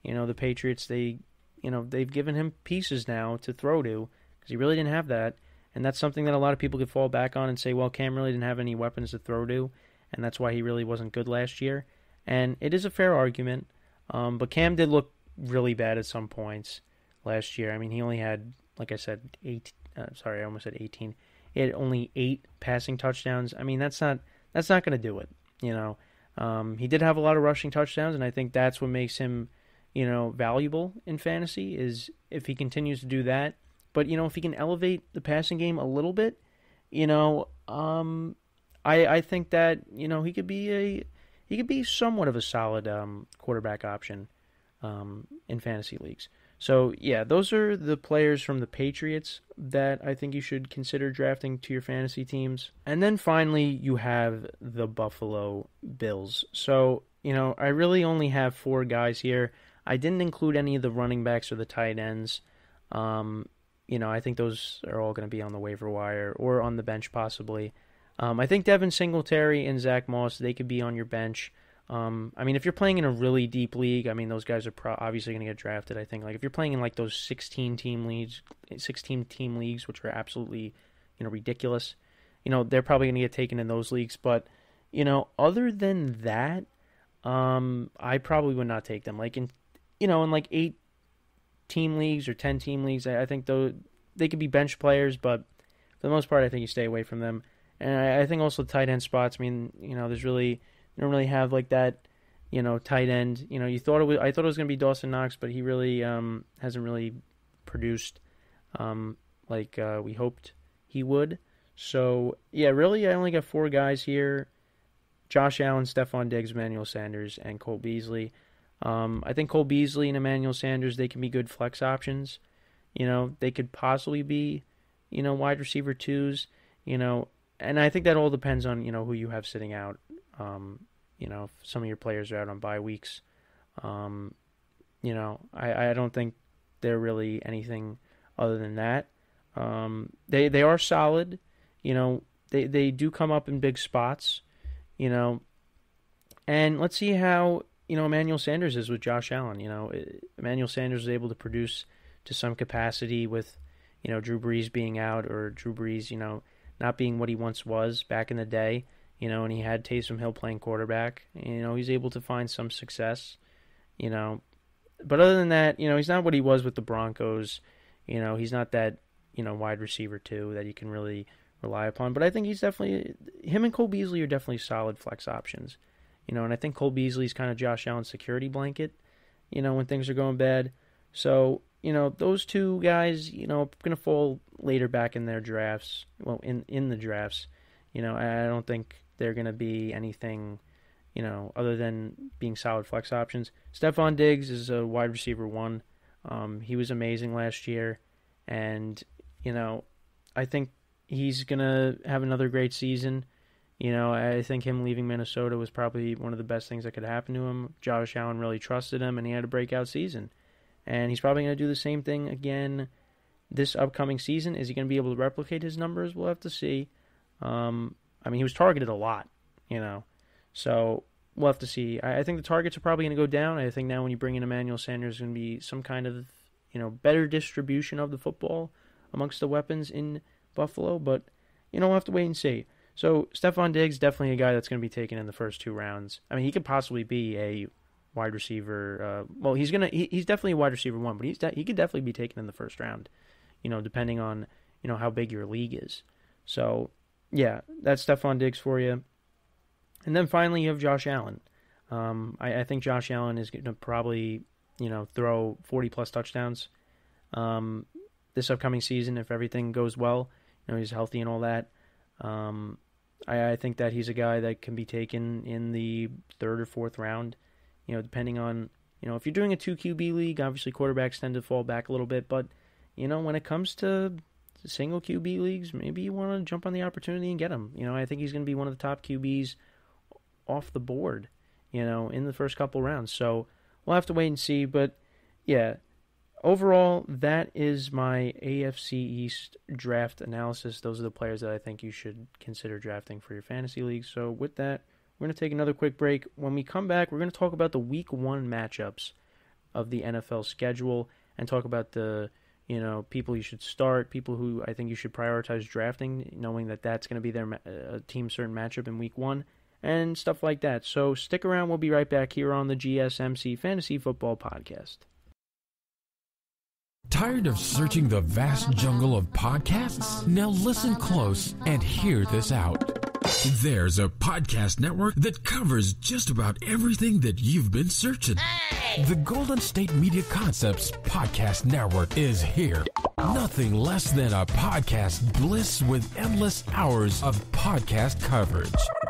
You know, the Patriots they, you know, they've given him pieces now to throw to because he really didn't have that, and that's something that a lot of people could fall back on and say, well, Cam really didn't have any weapons to throw to, and that's why he really wasn't good last year. And it is a fair argument, um, but Cam did look really bad at some points last year. I mean, he only had, like I said, eight. Uh, sorry, I almost said eighteen. He had only eight passing touchdowns. I mean, that's not that's not going to do it. You know, um, he did have a lot of rushing touchdowns, and I think that's what makes him, you know, valuable in fantasy. Is if he continues to do that. But you know, if he can elevate the passing game a little bit, you know, um, I I think that you know he could be a he could be somewhat of a solid um, quarterback option um, in fantasy leagues. So yeah, those are the players from the Patriots that I think you should consider drafting to your fantasy teams. And then finally, you have the Buffalo Bills. So you know, I really only have four guys here. I didn't include any of the running backs or the tight ends. Um, you know, I think those are all going to be on the waiver wire or on the bench possibly. Um, I think Devin Singletary and Zach Moss they could be on your bench. Um, I mean, if you're playing in a really deep league, I mean, those guys are pro- obviously going to get drafted. I think, like if you're playing in like those 16 team leagues, 16 team leagues, which are absolutely, you know, ridiculous. You know, they're probably going to get taken in those leagues. But, you know, other than that, um, I probably would not take them. Like in, you know, in like eight team leagues or 10 team leagues, I, I think though they could be bench players, but for the most part, I think you stay away from them. And I, I think also tight end spots. I mean, you know, there's really you don't really have like that, you know, tight end. You know, you thought it was I thought it was going to be Dawson Knox, but he really um, hasn't really produced um, like uh, we hoped he would. So yeah, really, I only got four guys here: Josh Allen, Stefon Diggs, Emmanuel Sanders, and Cole Beasley. Um, I think Cole Beasley and Emmanuel Sanders they can be good flex options. You know, they could possibly be, you know, wide receiver twos. You know, and I think that all depends on you know who you have sitting out. Um, you know, if some of your players are out on bye weeks. Um, you know, I, I don't think they're really anything other than that. Um, they they are solid. You know, they they do come up in big spots. You know, and let's see how you know Emmanuel Sanders is with Josh Allen. You know, Emmanuel Sanders was able to produce to some capacity with you know Drew Brees being out or Drew Brees, you know, not being what he once was back in the day you know, and he had Taysom Hill playing quarterback. You know, he's able to find some success, you know. But other than that, you know, he's not what he was with the Broncos. You know, he's not that, you know, wide receiver too that you can really rely upon. But I think he's definitely him and Cole Beasley are definitely solid flex options. You know, and I think Cole Beasley's kind of Josh Allen's security blanket, you know, when things are going bad. So, you know, those two guys, you know, going to fall later back in their drafts. Well, in in the drafts, you know, I don't think they're going to be anything, you know, other than being solid flex options. Stefon Diggs is a wide receiver one. Um, he was amazing last year, and you know, I think he's gonna have another great season. You know, I think him leaving Minnesota was probably one of the best things that could happen to him. Josh Allen really trusted him, and he had a breakout season. And he's probably going to do the same thing again this upcoming season. Is he going to be able to replicate his numbers? We'll have to see. Um, I mean, he was targeted a lot, you know. So we'll have to see. I, I think the targets are probably going to go down. I think now when you bring in Emmanuel Sanders, going to be some kind of you know better distribution of the football amongst the weapons in Buffalo. But you know we'll have to wait and see. So Stefon Diggs definitely a guy that's going to be taken in the first two rounds. I mean, he could possibly be a wide receiver. Uh, well, he's gonna he, he's definitely a wide receiver one, but he's de- he could definitely be taken in the first round. You know, depending on you know how big your league is. So yeah, that's Stefon Diggs for you. And then finally, you have Josh Allen. Um, I, I, think Josh Allen is going to probably, you know, throw 40 plus touchdowns um, this upcoming season if everything goes well. You know, he's healthy and all that. Um, I, I, think that he's a guy that can be taken in the third or fourth round. You know, depending on, you know, if you're doing a two QB league, obviously quarterbacks tend to fall back a little bit. But, you know, when it comes to single QB leagues, maybe you want to jump on the opportunity and get him. You know, I think he's going to be one of the top QBs off the board, you know, in the first couple rounds. So we'll have to wait and see. But yeah, overall, that is my AFC East draft analysis. Those are the players that I think you should consider drafting for your fantasy league. So with that, we're going to take another quick break. When we come back, we're going to talk about the week one matchups of the NFL schedule and talk about the you know, people you should start, people who I think you should prioritize drafting, knowing that that's going to be their uh, team certain matchup in week one, and stuff like that. So stick around. We'll be right back here on the GSMC Fantasy Football Podcast. Tired of searching the vast jungle of podcasts? Now listen close and hear this out. There's a podcast network that covers just about everything that you've been searching. Hey! The Golden State Media Concepts Podcast Network is here. Nothing less than a podcast bliss with endless hours of podcast coverage.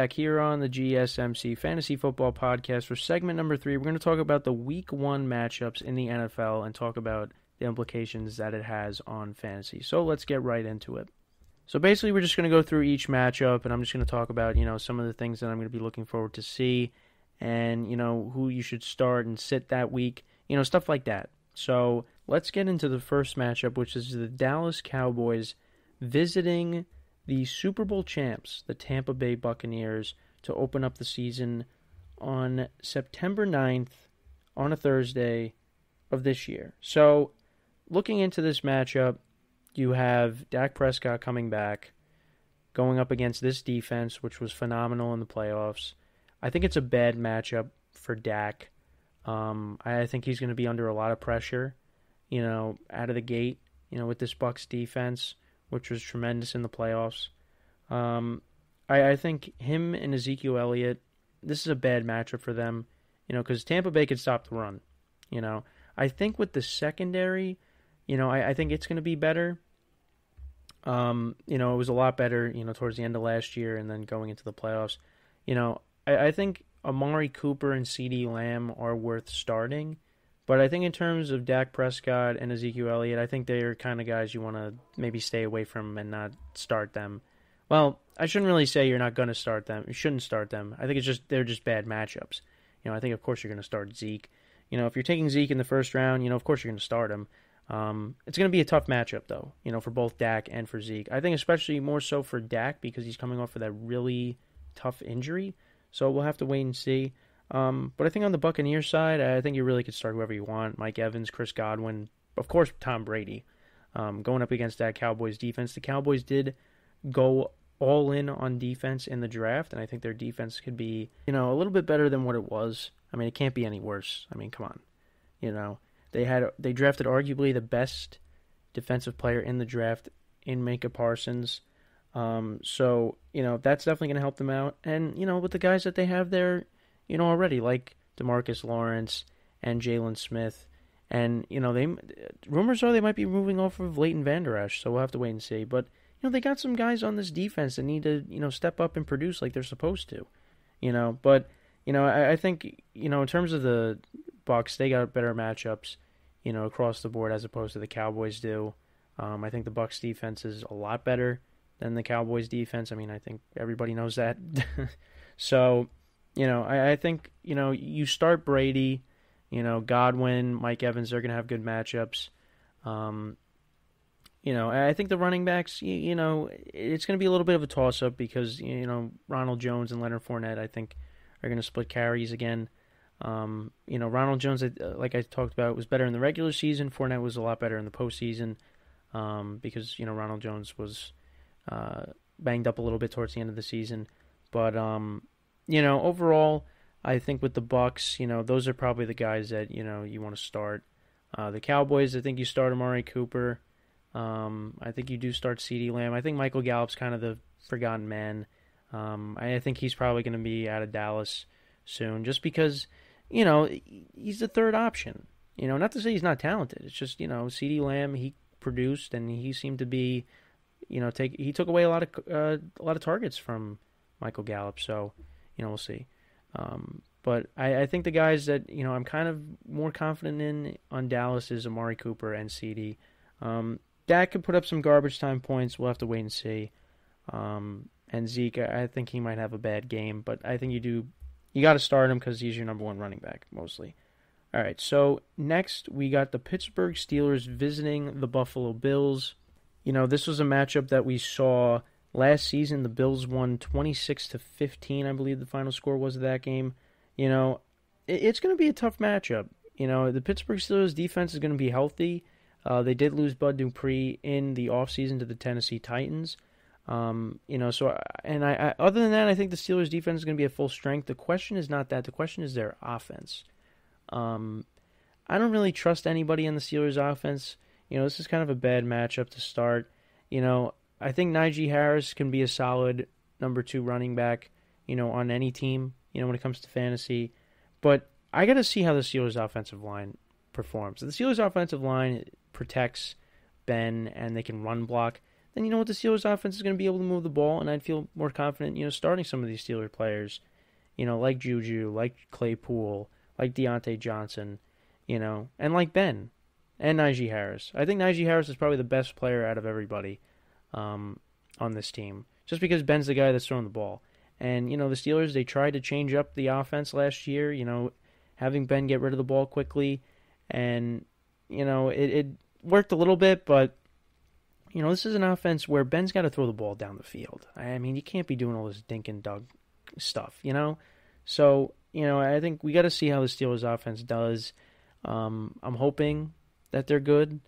Back here on the GSMC Fantasy Football Podcast for segment number three. We're going to talk about the Week One matchups in the NFL and talk about the implications that it has on fantasy. So let's get right into it. So basically, we're just going to go through each matchup, and I'm just going to talk about you know some of the things that I'm going to be looking forward to see, and you know who you should start and sit that week, you know stuff like that. So let's get into the first matchup, which is the Dallas Cowboys visiting the Super Bowl champs, the Tampa Bay Buccaneers, to open up the season on September 9th on a Thursday of this year. So, looking into this matchup, you have Dak Prescott coming back, going up against this defense, which was phenomenal in the playoffs. I think it's a bad matchup for Dak. Um, I think he's going to be under a lot of pressure, you know, out of the gate, you know, with this Bucks defense which was tremendous in the playoffs. Um, I, I think him and Ezekiel Elliott, this is a bad matchup for them, you know, because Tampa Bay could stop the run. You know, I think with the secondary, you know, I, I think it's going to be better. Um, you know, it was a lot better, you know, towards the end of last year and then going into the playoffs. You know, I, I think Amari Cooper and CeeDee Lamb are worth starting. But I think in terms of Dak Prescott and Ezekiel Elliott, I think they're kind of guys you want to maybe stay away from and not start them. Well, I shouldn't really say you're not going to start them. You shouldn't start them. I think it's just they're just bad matchups. You know, I think of course you're going to start Zeke. You know, if you're taking Zeke in the first round, you know, of course you're going to start him. Um, it's going to be a tough matchup though. You know, for both Dak and for Zeke. I think especially more so for Dak because he's coming off of that really tough injury. So we'll have to wait and see. Um, but I think on the Buccaneers side, I think you really could start whoever you want. Mike Evans, Chris Godwin, of course, Tom Brady. Um, going up against that Cowboys defense. The Cowboys did go all in on defense in the draft, and I think their defense could be, you know, a little bit better than what it was. I mean, it can't be any worse. I mean, come on. You know, they had they drafted arguably the best defensive player in the draft in Micah Parsons. Um, so, you know, that's definitely going to help them out. And, you know, with the guys that they have there, you know, already, like Demarcus Lawrence and Jaylon Smith. And, you know, they rumors are they might be moving off of Leighton Vander Esch, so we'll have to wait and see. But, you know, they got some guys on this defense that need to, you know, step up and produce like they're supposed to. You know, but, you know, I, I think, you know, in terms of the Bucks, they got better matchups, you know, across the board as opposed to the Cowboys do. Um, I think the Bucks defense is a lot better than the Cowboys defense. I mean, I think everybody knows that. <laughs> so, you know, I, I think you know you start Brady, you know Godwin, Mike Evans, they're going to have good matchups. Um, you know, I think the running backs, you, you know, it's going to be a little bit of a toss up because you know Ronald Jones and Leonard Fournette, I think, are going to split carries again. Um, you know, Ronald Jones, like I talked about, was better in the regular season. Fournette was a lot better in the postseason um, because you know Ronald Jones was uh, banged up a little bit towards the end of the season. But um, you know, overall, I think with the Bucks, you know, those are probably the guys that you know you want to start. Uh, the Cowboys, I think you start Amari Cooper. Um, I think you do start CeeDee Lamb. I think Michael Gallup's kind of the forgotten man. Um, I think he's probably going to be out of Dallas soon, just because you know he's the third option. You know, not to say he's not talented. It's just you know CeeDee Lamb. He produced, and he seemed to be, you know, take he took away a lot of uh, a lot of targets from Michael Gallup. So, you know, we'll see. Um, but I, I, think the guys that you know I'm kind of more confident in on Dallas is Amari Cooper and CeeDee. Um, Dak could put up some garbage time points. We'll have to wait and see. Um, and Zeke, I think he might have a bad game, but I think you do you got to start him because he's your number one running back mostly. All right, so next we got the Pittsburgh Steelers visiting the Buffalo Bills. You know, this was a matchup that we saw last season. The Bills won 26 to 15, I believe the final score was of that game. You know, it's going to be a tough matchup. You know, the Pittsburgh Steelers defense is going to be healthy. Uh, they did lose Bud Dupree in the offseason to the Tennessee Titans. Um, you know, so and I, I, other than that, I think the Steelers' defense is going to be at full strength. The question is not that. The question is their offense. Um, I don't really trust anybody in the Steelers' offense. You know, this is kind of a bad matchup to start. You know, I think Najee Harris can be a solid number two running back. You know, on any team. You know, when it comes to fantasy, but I got to see how the Steelers' offensive line performs. If the Steelers' offensive line protects Ben and they can run block then you know what the Steelers offense is going to be able to move the ball, and I'd feel more confident, you know, starting some of these Steeler players, you know, like Juju, like Claypool, like Diontae Johnson, you know, and like Ben and Najee Harris. I think Najee Harris is probably the best player out of everybody um, on this team, just because Ben's the guy that's throwing the ball. And you know, the Steelers they tried to change up the offense last year, you know, having Ben get rid of the ball quickly, and you know, it, it worked a little bit, but you know, this is an offense where Ben's got to throw the ball down the field. I mean, you can't be doing all this dink and dunk stuff, you know? So, you know, I think we got to see how the Steelers offense does. Um, I'm hoping that they're good,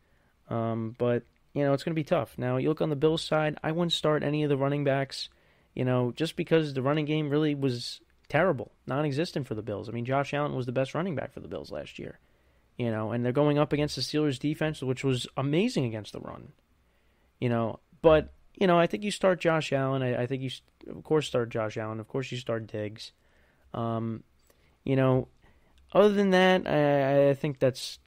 um, but, you know, it's going to be tough. Now, you look on the Bills side, I wouldn't start any of the running backs, you know, just because the running game really was terrible, non existent for the Bills. I mean, Josh Allen was the best running back for the Bills last year, you know, and they're going up against the Steelers defense, which was amazing against the run. You know, but you know, I think you start Josh Allen. I, I think you, of course, start Josh Allen. Of course, you start Diggs. Um, you know, other than that, I, I think that's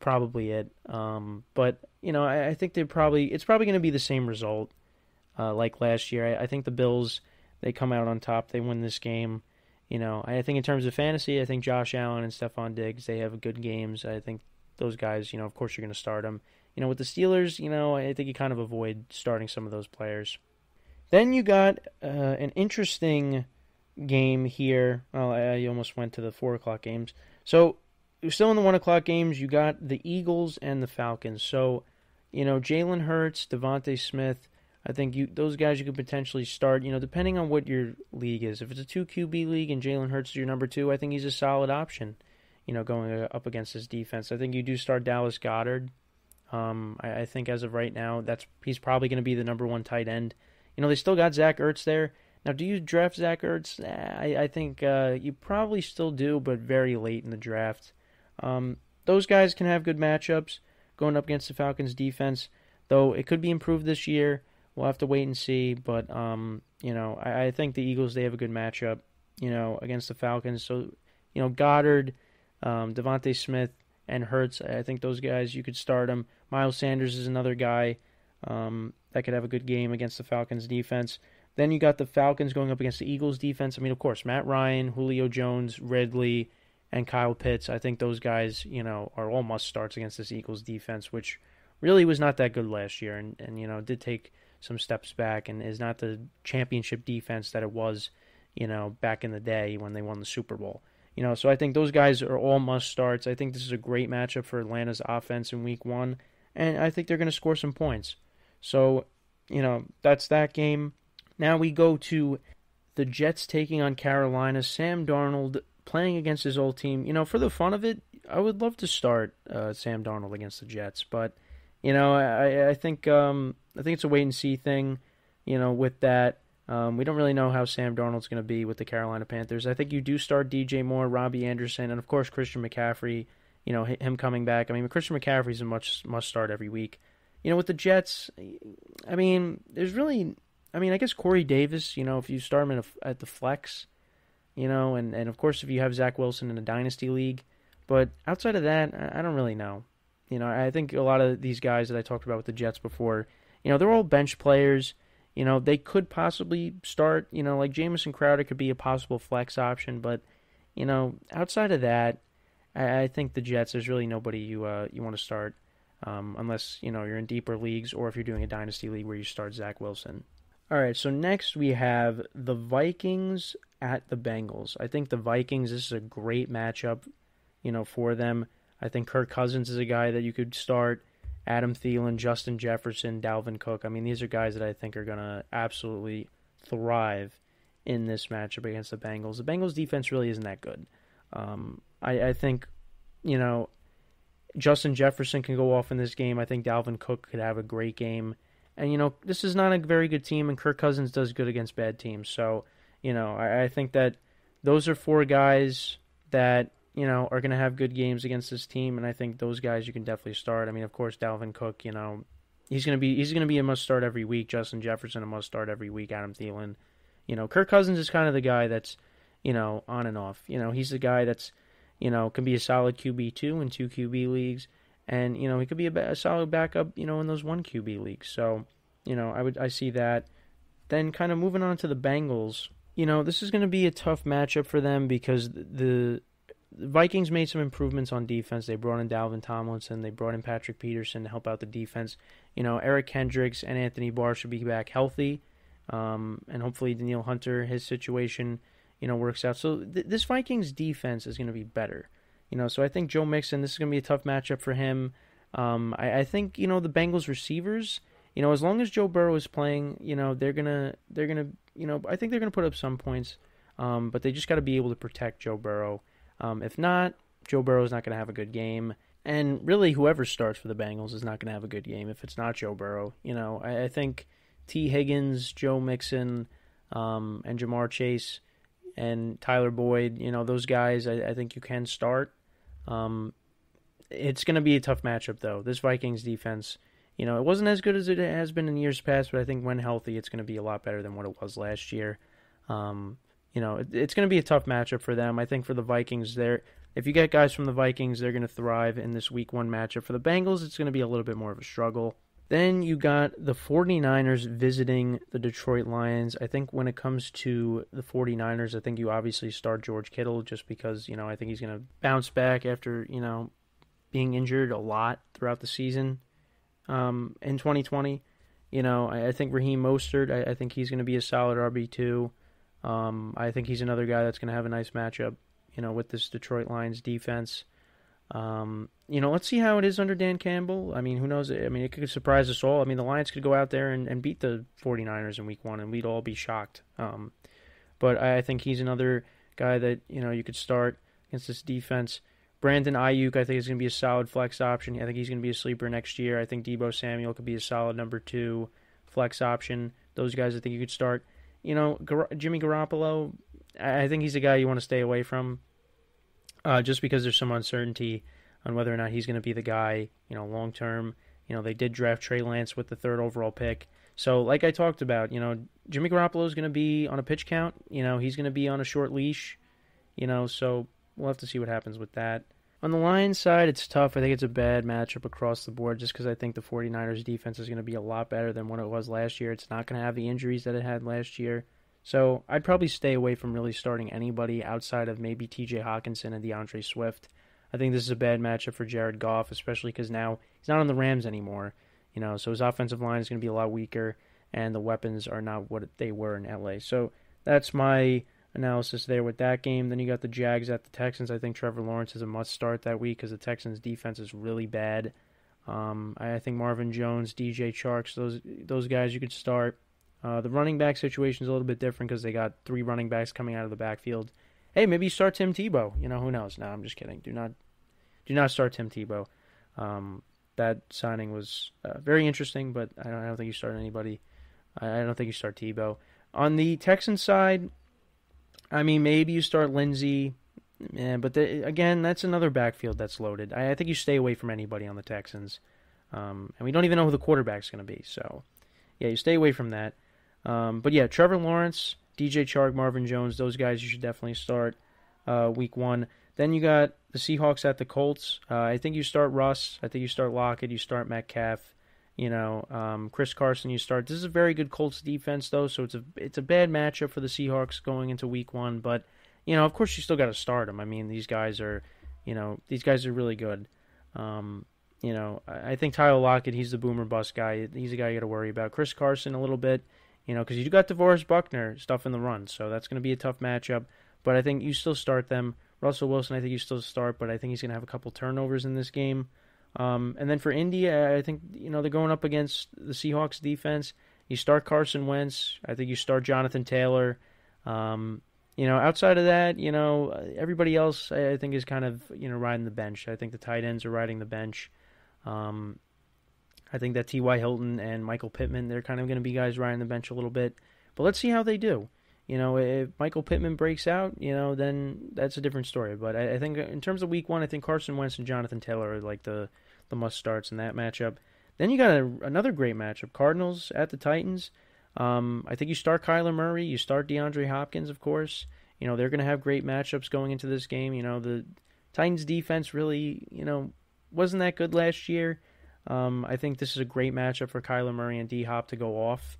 probably it. Um, but you know, I, I think they're probably it's probably going to be the same result uh, like last year. I, I, think the Bills they come out on top. They win this game. You know, I think in terms of fantasy, I think Josh Allen and Stefon Diggs they have good games. I think those guys, you know, of course you're going to start them. You know, with the Steelers, you know, I think you kind of avoid starting some of those players. Then you got uh, an interesting game here. Well, I, almost went to the four o'clock games. So you're still in the one o'clock games. You got the Eagles and the Falcons. So, you know, Jalen Hurts, DeVonta Smith. I think you those guys you could potentially start. You know, depending on what your league is. If it's a two QB league and Jalen Hurts is your number two, I think he's a solid option. You know, going up against his defense. I think you do start Dallas Goedert. Um, I, I, think as of right now, that's he's probably going to be the number one tight end. You know, they still got Zach Ertz there. Now, do you draft Zach Ertz? I, I think uh, you probably still do, but very late in the draft. Um, those guys can have good matchups going up against the Falcons' defense, though it could be improved this year. We'll have to wait and see. But um, you know, I, I, think the Eagles they have a good matchup. You know, against the Falcons. So you know, Goedert, um, DeVonta Smith, and Hurts, I think those guys you could start them. Miles Sanders is another guy um, that could have a good game against the Falcons defense. Then you got the Falcons going up against the Eagles defense. I mean, of course, Matt Ryan, Julio Jones, Ridley, and Kyle Pitts. I think those guys, you know, are all must starts against this Eagles defense, which really was not that good last year, and and you know did take some steps back, and is not the championship defense that it was, you know, back in the day when they won the Super Bowl. You know, so I think those guys are all must starts. I think this is a great matchup for Atlanta's offense in week one, and I think they're going to score some points. So, you know, that's that game. Now we go to the Jets taking on Carolina. Sam Darnold playing against his old team. You know, for the fun of it, I would love to start uh, Sam Darnold against the Jets, but you know, I, I think um, I think it's a wait and see thing. You know, with that. Um, we don't really know how Sam Darnold's going to be with the Carolina Panthers. I think you do start DJ Moore, Robbie Anderson, and of course Christian McCaffrey. You know him coming back. I mean, Christian McCaffrey's a much must start every week. You know, with the Jets, I mean, there's really, I mean, I guess Corey Davis. You know, if you start him a, at the flex, you know, and and of course if you have Zach Wilson in a dynasty league, but outside of that, I, don't really know. You know, I think a lot of these guys that I talked about with the Jets before, you know, they're all bench players. You know, they could possibly start. You know, like Jamison Crowder could be a possible flex option, but you know, outside of that, I, I think the Jets. There's really nobody you uh, you want to start, um, unless you know you're in deeper leagues or if you're doing a dynasty league where you start Zach Wilson. All right, so next we have the Vikings at the Bengals. I think the Vikings. This is a great matchup, you know, for them. I think Kirk Cousins is a guy that you could start. Adam Thielen, Justin Jefferson, Dalvin Cook. I mean, these are guys that I think are going to absolutely thrive in this matchup against the Bengals. The Bengals defense really isn't that good. Um, I, I think, you know, Justin Jefferson can go off in this game. I think Dalvin Cook could have a great game. And, you know, this is not a very good team, and Kirk Cousins does good against bad teams. So, you know, I, I think that those are four guys that you know, are going to have good games against this team, and I think those guys you can definitely start. I mean, of course, Dalvin Cook, you know, he's going to be he's going to be a must start every week. Justin Jefferson a must start every week. Adam Thielen, you know, Kirk Cousins is kind of the guy that's you know on and off. You know, he's the guy that's you know can be a solid QB two in two QB leagues, and you know he could be a, a solid backup you know in those one QB leagues. So you know, I would I see that. Then kind of moving on to the Bengals. You know, this is going to be a tough matchup for them because the the Vikings made some improvements on defense. They brought in Dalvin Tomlinson. They brought in Patrick Peterson to help out the defense. You know, Eric Kendricks and Anthony Barr should be back healthy, um, and hopefully Danielle Hunter, his situation, you know, works out. So th- this Vikings defense is going to be better. You know, so I think Joe Mixon. This is going to be a tough matchup for him. Um, I, I think you know the Bengals receivers. You know, as long as Joe Burrow is playing, you know they're gonna they're gonna you know I think they're gonna put up some points, um, but they just got to be able to protect Joe Burrow. Um, if not, Joe Burrow is not going to have a good game. And really, whoever starts for the Bengals is not going to have a good game if it's not Joe Burrow. You know, I, I think Tee Higgins, Joe Mixon, um, and Ja'Marr Chase and Tyler Boyd, you know, those guys, I, I think you can start. Um, it's going to be a tough matchup, though. This Vikings defense, you know, it wasn't as good as it has been in years past, but I think when healthy, it's going to be a lot better than what it was last year. Um, you know, it, it's going to be a tough matchup for them. I think for the Vikings, there, if you get guys from the Vikings, they're going to thrive in this Week One matchup. For the Bengals, it's going to be a little bit more of a struggle. Then you got the 49ers visiting the Detroit Lions. I think when it comes to the 49ers, I think you obviously start George Kittle just because, you know, I think he's going to bounce back after, you know, being injured a lot throughout the season um, in 2020. You know, I, I think Raheem Mostert, I, I think he's going to be a solid RB2. Um, I think he's another guy that's going to have a nice matchup, you know, with this Detroit Lions defense. Um, you know, let's see how it is under Dan Campbell. I mean, who knows? I mean, it could surprise us all. I mean, the Lions could go out there and, and beat the 49ers in week one, and we'd all be shocked. Um, but I think he's another guy that, you know, you could start against this defense. Brandon Aiyuk, I think, is going to be a solid flex option. I think he's going to be a sleeper next year. I think Deebo Samuel could be a solid number two flex option. Those guys, I think you could start you know, Gar- Jimmy Garoppolo, I think he's a guy you want to stay away from, uh, just because there's some uncertainty on whether or not he's going to be the guy, you know, long term. You know, they did draft Trey Lance with the third overall pick. So, like I talked about, you know, Jimmy Garoppolo is going to be on a pitch count. You know, he's going to be on a short leash. You know, so we'll have to see what happens with that. On the Lions side, it's tough. I think it's a bad matchup across the board just because I think the 49ers defense is going to be a lot better than what it was last year. It's not going to have the injuries that it had last year. So I'd probably stay away from really starting anybody outside of maybe TJ Hockenson and D'Andre Swift. I think this is a bad matchup for Jared Goff, especially because now he's not on the Rams anymore. You know, so his offensive line is going to be a lot weaker, and the weapons are not what they were in LA. So that's my analysis there with that game. Then you got the Jags at the Texans. I think Trevor Lawrence is a must start that week because the Texans' defense is really bad. Um, I think Marvin Jones, DJ Charks, those those guys you could start. Uh, the running back situation is a little bit different because they got three running backs coming out of the backfield. Hey, maybe you start Tim Tebow. You know who knows? No, I'm just kidding. Do not do not start Tim Tebow. Um, that signing was uh, very interesting, but I don't, I don't think you start anybody. I, I don't think you start Tebow. On the Texans side, I mean, maybe you start Lindsay, yeah, but the, again, that's another backfield that's loaded. I, I, think you stay away from anybody on the Texans, um, and we don't even know who the quarterback's going to be. So, yeah, you stay away from that. Um, but yeah, Trevor Lawrence, DJ Chark, Marvin Jones, those guys you should definitely start uh, week one. Then you got the Seahawks at the Colts. Uh, I think you start Russ. I think you start Lockett. You start Metcalf. You know, um, Chris Carson. You start. This is a very good Colts defense, though. So it's a it's a bad matchup for the Seahawks going into Week One. But you know, of course, you still got to start them. I mean, these guys are, you know, these guys are really good. Um, you know, I think Tyler Lockett, he's the boomer bust guy. He's a guy you got to worry about. Chris Carson a little bit, you know, because you got DeForest Buckner stuff in the run, so that's going to be a tough matchup. But I think you still start them. Russell Wilson, I think you still start, but I think he's going to have a couple turnovers in this game. Um, and then for Indy, I think you know they're going up against the Seahawks defense. You start Carson Wentz. I think you start Jonathan Taylor. Um, you know, outside of that, you know, everybody else I think is kind of you know riding the bench. I think the tight ends are riding the bench. Um, I think that T.Y. Hilton and Michael Pittman, they're kind of going to be guys riding the bench a little bit. But let's see how they do. You know, if Michael Pittman breaks out, you know, then that's a different story. But I, I think in terms of week one, I think Carson Wentz and Jonathan Taylor are like the, the must starts in that matchup. Then you got a, another great matchup Cardinals at the Titans. Um, I think you start Kyler Murray, you start DeAndre Hopkins, of course. You know, they're going to have great matchups going into this game. You know, the Titans defense really, you know, wasn't that good last year. Um, I think this is a great matchup for Kyler Murray and D Hop to go off.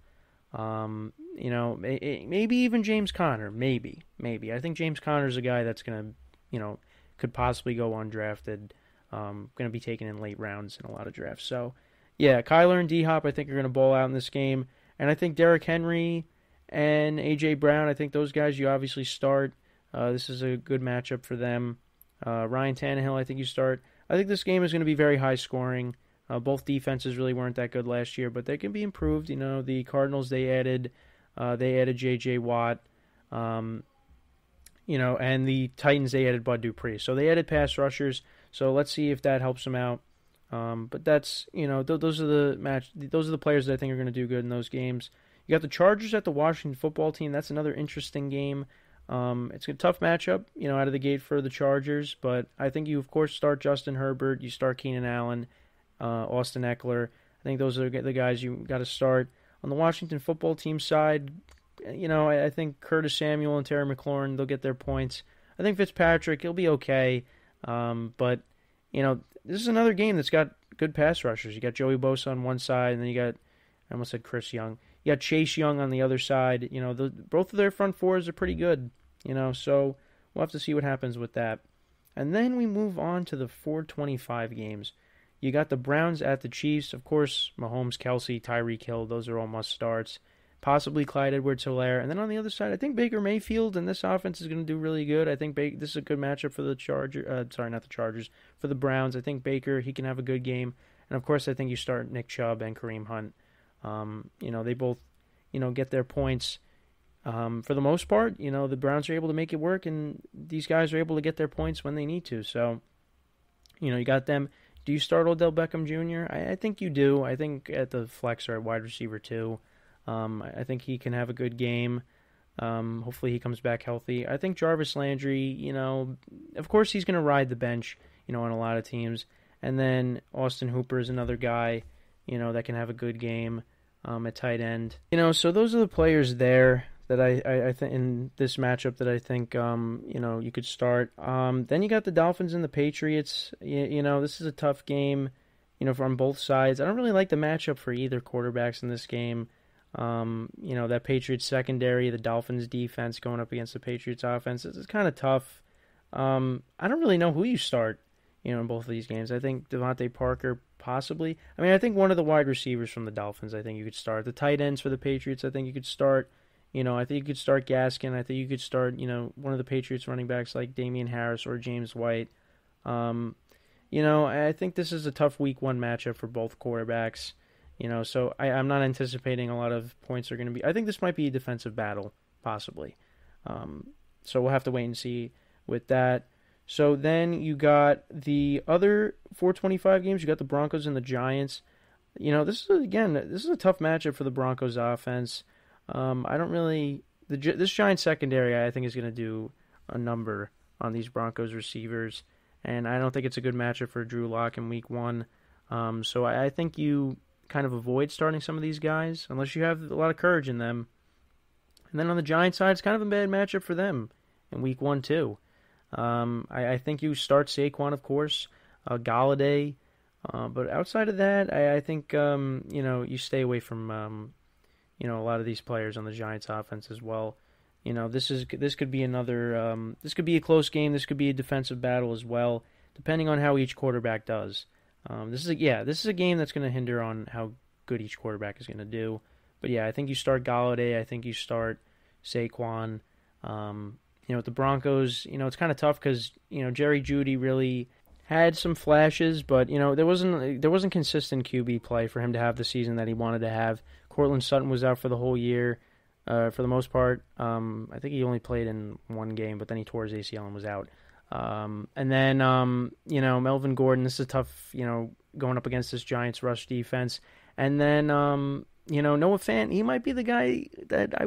Um, you know, maybe even James Conner. Maybe, maybe. I think James Conner is a guy that's gonna, you know, could possibly go undrafted. Um, to be taken in late rounds in a lot of drafts. So, yeah, Kyler and D Hop, I think are to bowl out in this game, and I think Derrick Henry and AJ Brown. I think those guys you obviously start. Uh, this is a good matchup for them. Uh, Ryan Tannehill, I think you start. I think this game is going to be very high scoring. Uh, both defenses really weren't that good last year, but they can be improved. You know, the Cardinals they added uh, they added J.J. Watt, um, you know, and the Titans they added Bud Dupree. So they added pass rushers. So let's see if that helps them out. Um, but that's you know th- those are the match. Those are the players that I think are going to do good in those games. You got the Chargers at the Washington Football Team. That's another interesting game. Um, it's a tough matchup, you know, out of the gate for the Chargers. But I think you, of course, start Justin Herbert. You start Keenan Allen, uh, Austin Ekeler. I think those are the guys you got to start. On the Washington football team side, you know, I, think Curtis Samuel and Terry McLaurin, they'll get their points. I think Fitzpatrick, he'll be okay. Um, but, you know, this is another game that's got good pass rushers. You got Joey Bosa on one side, and then you got, I almost said Chris Young. You got Chase Young on the other side. You know, the, both of their front fours are pretty good, you know, so we'll have to see what happens with that. And then we move on to the 425 games. You got the Browns at the Chiefs. Of course, Mahomes, Kelce, Tyreek Hill, those are all must starts. Possibly Clyde Edwards Helaire. And then on the other side, I think Baker Mayfield and this offense is going to do really good. I think this is a good matchup for the Chargers. Uh, sorry, not the Chargers. For the Browns. I think Baker, he can have a good game. And of course, I think you start Nick Chubb and Kareem Hunt. Um, you know, they both, you know, get their points. Um, for the most part, you know, the Browns are able to make it work, and these guys are able to get their points when they need to. So, you know, you got them do you start Odell Beckham Jr.? I, I, think you do. I think at the flex or at wide receiver too. Um, I think he can have a good game. Um, hopefully he comes back healthy. I think Jarvis Landry, you know, of course he's going to ride the bench, you know, on a lot of teams. And then Austin Hooper is another guy, you know, that can have a good game um, at tight end. You know, so those are the players there that I, I, I think in this matchup that I think um, you know you could start. Um, then you got the Dolphins and the Patriots. You, you, know this is a tough game, you know from both sides. I don't really like the matchup for either quarterbacks in this game. Um, you know that Patriots secondary, the Dolphins defense going up against the Patriots offense. It's, it's kind of tough. Um, I don't really know who you start. You know in both of these games. I think DeVante Parker possibly. I mean I think one of the wide receivers from the Dolphins. I think you could start the tight ends for the Patriots. I think you could start. You know, I think you could start Gaskin. I think you could start, you know, one of the Patriots running backs like Damien Harris or James White. Um, you know, I think this is a tough week one matchup for both quarterbacks. You know, so I, am not anticipating a lot of points are going to be. I think this might be a defensive battle, possibly. Um, so we'll have to wait and see with that. So then you got the other 425 games. You got the Broncos and the Giants. You know, this is again, this is a tough matchup for the Broncos offense. Um, I don't really the this giant secondary. I think is going to do a number on these Broncos receivers, and I don't think it's a good matchup for Drew Lock in Week One. Um, so I, I think you kind of avoid starting some of these guys unless you have a lot of courage in them. And then on the Giant side, it's kind of a bad matchup for them in Week One too. Um, I, I, think you start Saquon, of course, uh, Golladay, uh, but outside of that, I, I think um, you know you stay away from um, you know a lot of these players on the Giants' offense as well. You know this is this could be another um, this could be a close game. This could be a defensive battle as well, depending on how each quarterback does. Um, this is a, yeah, this is a game that's going to hinder on how good each quarterback is going to do. But yeah, I think you start Golladay. I think you start Saquon. Um, you know, with the Broncos, you know, it's kind of tough because you know Jerry Jeudy really had some flashes, but you know there wasn't there wasn't consistent QB play for him to have the season that he wanted to have. Courtland Sutton was out for the whole year, uh, for the most part. Um, I think he only played in one game, but then he tore his ACL and was out. Um, and then um, you know Melvin Gordon. This is a tough, you know, going up against this Giants rush defense. And then um, you know Noah Fant, he might be the guy that I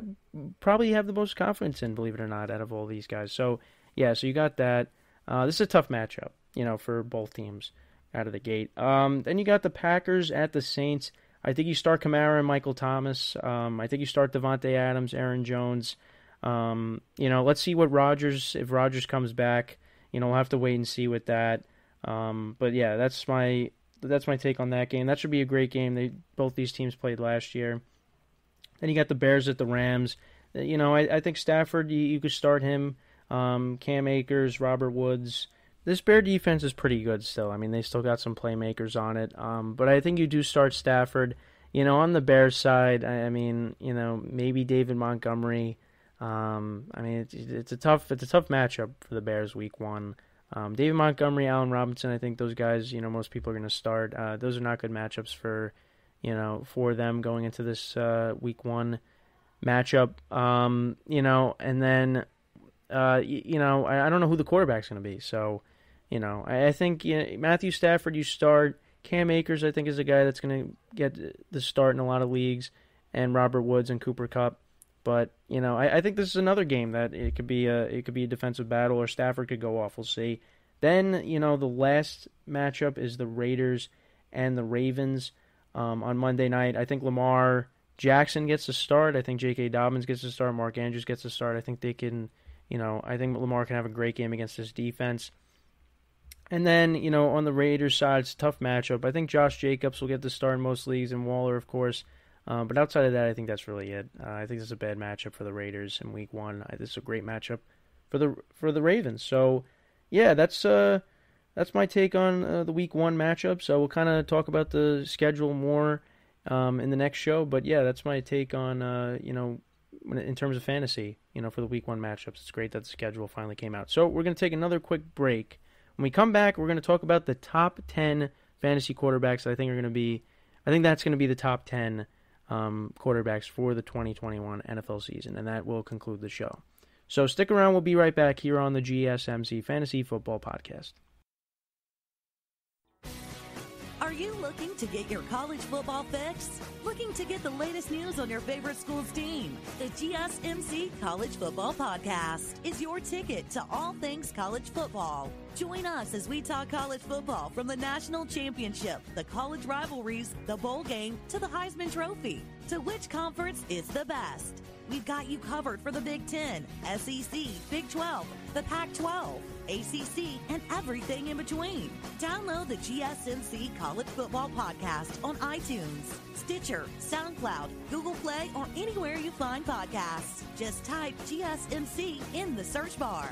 probably have the most confidence in, believe it or not, out of all these guys. So yeah, so you got that. Uh, this is a tough matchup, you know, for both teams out of the gate. Um, then you got the Packers at the Saints. I think you start Kamara and Michael Thomas. Um, I think you start Davante Adams, Aaron Jones. Um, you know, let's see what Rodgers if Rodgers comes back. You know, we'll have to wait and see with that. Um, but yeah, that's my that's my take on that game. That should be a great game. They both these teams played last year. Then you got the Bears at the Rams. You know, I, I think Stafford you, you could start him. Um, Cam Akers, Robert Woods. This Bear defense is pretty good still. I mean, they still got some playmakers on it. Um, but I think you do start Stafford. You know, on the Bears side, I, I mean, you know, maybe David Montgomery. Um, I mean, it's, it's, a tough it's a tough matchup for the Bears week one. Um, David Montgomery, Allen Robinson, I think those guys, you know, most people are going to start. Uh, those are not good matchups for, you know, for them going into this uh, week one matchup. Um, you know, and then, uh, you, know, I, I, don't know who the quarterback's going to be. So, you know, I, I think you know, Matthew Stafford, you start. Cam Akers, I think, is a guy that's going to get the start in a lot of leagues, and Robert Woods and Cooper Kupp. But you know, I, I, think this is another game that it could be a it could be a defensive battle, or Stafford could go off. We'll see. Then you know the last matchup is the Raiders and the Ravens um, on Monday night. I think Lamar Jackson gets to start. I think J.K. Dobbins gets to start. Mark Andrews gets to start. I think they can. You know, I think Lamar can have a great game against this defense. And then, you know, on the Raiders side, it's a tough matchup. I think Josh Jacobs will get the start in most leagues, and Waller, of course. Um, but outside of that, I think that's really it. Uh, I think this is a bad matchup for the Raiders in Week One. I, this is a great matchup for the for the Ravens. So, yeah, that's uh, that's my take on uh, the Week One matchup. So we'll kind of talk about the schedule more um, in the next show. But yeah, that's my take on uh, you know in terms of fantasy. You know, for the Week One matchups, it's great that the schedule finally came out. So we're gonna take another quick break. When we come back, we're gonna talk about the top ten fantasy quarterbacks I think are gonna be. I think that's gonna be the top ten um, quarterbacks for the 2021 NFL season, and that will conclude the show. So stick around. We'll be right back here on the GSMC Fantasy Football Podcast. You looking to get your college football fix? Looking to get the latest news on your favorite school's team? The GSMC College Football Podcast is your ticket to all things college football. Join us as we talk college football from the national championship, the college rivalries, the bowl game, to the Heisman Trophy. To which conference is the best? We've got you covered for the Big Ten, SEC, Big 12, the Pac 12, ACC, and everything in between. Download the GSMC College Football Podcast on iTunes, Stitcher, SoundCloud, Google Play, or anywhere you find podcasts. Just type GSMC in the search bar.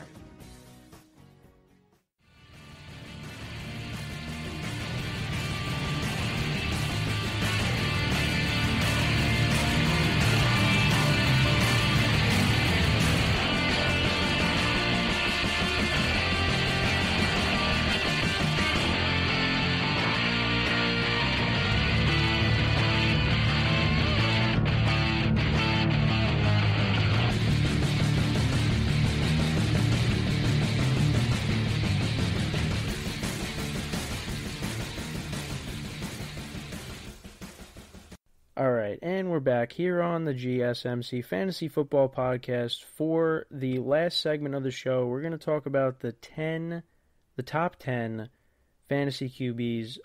Back here on the GSMC Fantasy Football Podcast for the last segment of the show. We're going to talk about the 10 the top 10 fantasy QBs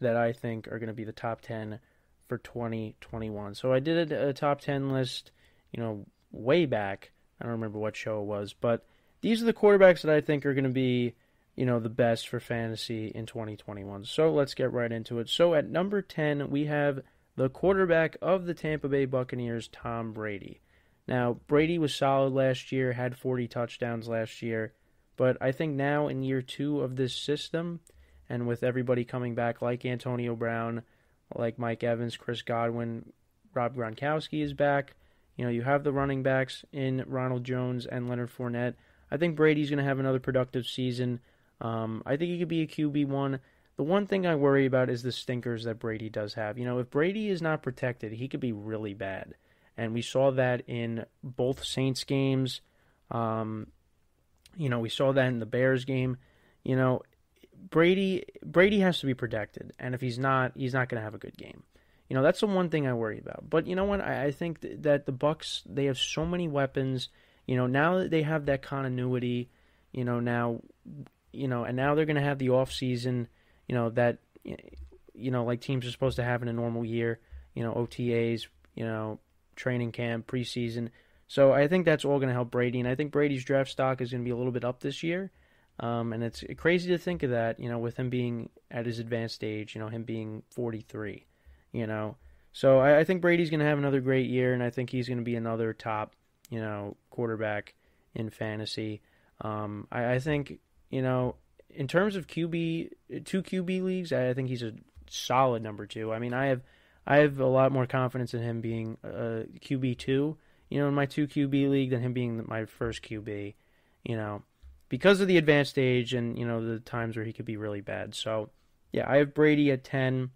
that I think are going to be the top 10 for 2021. So I did a, a top 10 list, you know, way back. I don't remember what show it was, but these are the quarterbacks that I think are going to be, you know, the best for fantasy in 2021. So let's get right into it. So at number 10, we have the quarterback of the Tampa Bay Buccaneers, Tom Brady. Now, Brady was solid last year, had 40 touchdowns last year, but I think now in year two of this system, and with everybody coming back like Antonio Brown, like Mike Evans, Chris Godwin, Rob Gronkowski is back. You know, you have the running backs in Ronald Jones and Leonard Fournette. I think Brady's going to have another productive season. Um, I think he could be a QB one. The one thing I worry about is the stinkers that Brady does have. You know, if Brady is not protected, he could be really bad, and we saw that in both Saints games. Um, you know, we saw that in the Bears game. You know, Brady Brady has to be protected, and if he's not, he's not going to have a good game. You know, that's the one thing I worry about. But you know what? I, I think th- that the Bucs they have so many weapons. You know, now that they have that continuity, you know, now, you know, and now they're going to have the off season. You know that, you know, like teams are supposed to have in a normal year. You know, OTAs. You know, training camp, preseason. So I think that's all going to help Brady, and I think Brady's draft stock is going to be a little bit up this year. Um, and it's crazy to think of that, you know, with him being at his advanced age, you know, him being 43, you know. So I, I think Brady's going to have another great year, and I think he's going to be another top, you know, quarterback in fantasy. Um, I, I think, you know, in terms of QB, two QB leagues, I think he's a solid number two. I mean, I have, I have a lot more confidence in him being a QB two, you know, in my two QB league than him being my first QB, you know because of the advanced age and you know the times where he could be really bad. So yeah, I have Brady at ten.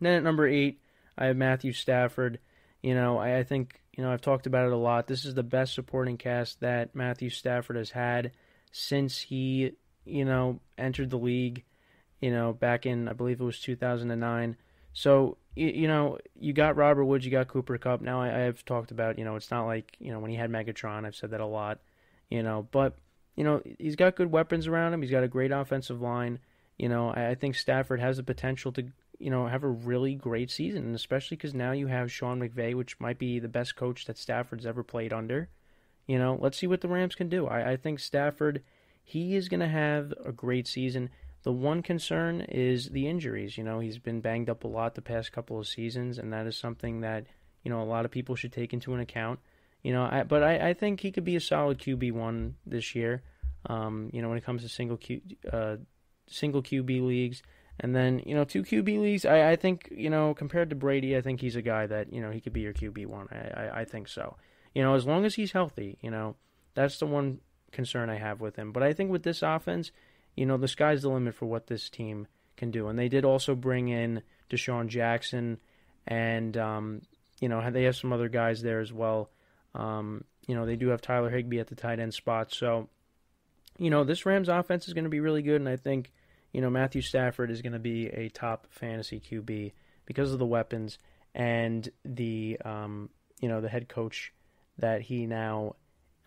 Then at number eight, I have Matthew Stafford. You know, I, I think you know I've talked about it a lot. This is the best supporting cast that Matthew Stafford has had since he you know entered the league. You know, back in I believe it was 2009. So you, you know, you got Robert Woods, you got Cooper Kupp. Now I, I have talked about you know it's not like you know when he had Megatron. I've said that a lot. You know, but you know, he's got good weapons around him. He's got a great offensive line. You know, I, I think Stafford has the potential to, you know, have a really great season, and especially because now you have Sean McVay, which might be the best coach that Stafford's ever played under. You know, let's see what the Rams can do. I, I think Stafford, he is going to have a great season. The one concern is the injuries. You know, he's been banged up a lot the past couple of seasons, and that is something that you know a lot of people should take into an account. You know, I, but I, I think he could be a solid QB one this year. Um, you know, when it comes to single Q, uh, single QB leagues, and then you know two QB leagues. I, I think you know compared to Brady, I think he's a guy that you know he could be your QB one. I, I, I think so. You know, as long as he's healthy, you know, that's the one concern I have with him. But I think with this offense, you know, the sky's the limit for what this team can do. And they did also bring in DeSean Jackson, and um, you know they have some other guys there as well. Um, you know, they do have Tyler Higbee at the tight end spot. So, you know, this Rams offense is going to be really good, and I think, you know, Matthew Stafford is going to be a top fantasy QB because of the weapons and the, um, you know, the head coach that he now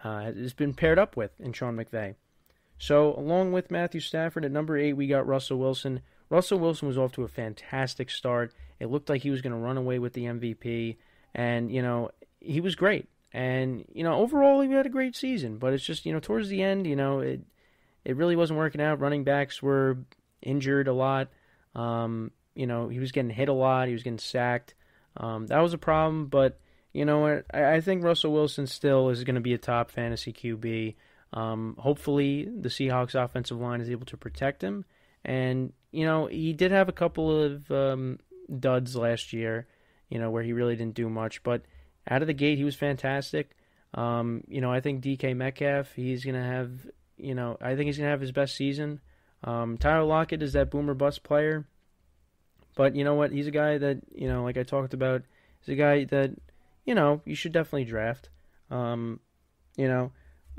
uh, has been paired up with in Sean McVay. So, along with Matthew Stafford at number eight, we got Russell Wilson. Russell Wilson was off to a fantastic start. It looked like he was going to run away with the MVP, and you know he was great. And you know, overall, he had a great season. But it's just you know, towards the end, you know, it it really wasn't working out. Running backs were injured a lot. Um, you know, he was getting hit a lot. He was getting sacked. Um, that was a problem. But you know what? I, I think Russell Wilson still is going to be a top fantasy QB. Um, hopefully, the Seahawks offensive line is able to protect him. And you know, he did have a couple of um, duds last year. You know, where he really didn't do much, but out of the gate, he was fantastic. Um, you know, I think DK Metcalf, he's going to have, you know, I think he's going to have his best season. Um, Tyler Lockett is that boomer bust player. But you know what? He's a guy that, you know, like I talked about, he's a guy that, you know, you should definitely draft. Um, you know,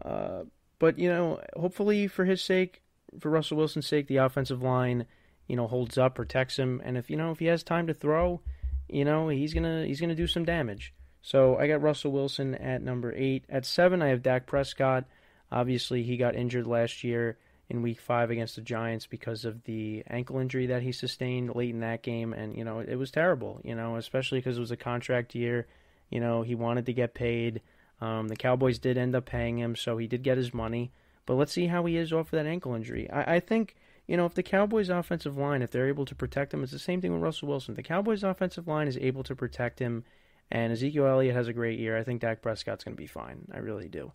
uh, but, you know, hopefully for his sake, for Russell Wilson's sake, the offensive line, you know, holds up, protects him. And if, you know, if he has time to throw, you know, he's to, he's to do some damage. So I got Russell Wilson at number eight. At seven, I have Dak Prescott. Obviously, he got injured last year in Week Five against the Giants because of the ankle injury that he sustained late in that game, and you know it was terrible. You know, especially because it was a contract year. You know, he wanted to get paid. Um, the Cowboys did end up paying him, so he did get his money. But let's see how he is off of that ankle injury. I, I think, you know, if the Cowboys' offensive line, if they're able to protect him, it's the same thing with Russell Wilson. The Cowboys' offensive line is able to protect him, and Ezekiel Elliott has a great year. I think Dak Prescott's going to be fine. I really do.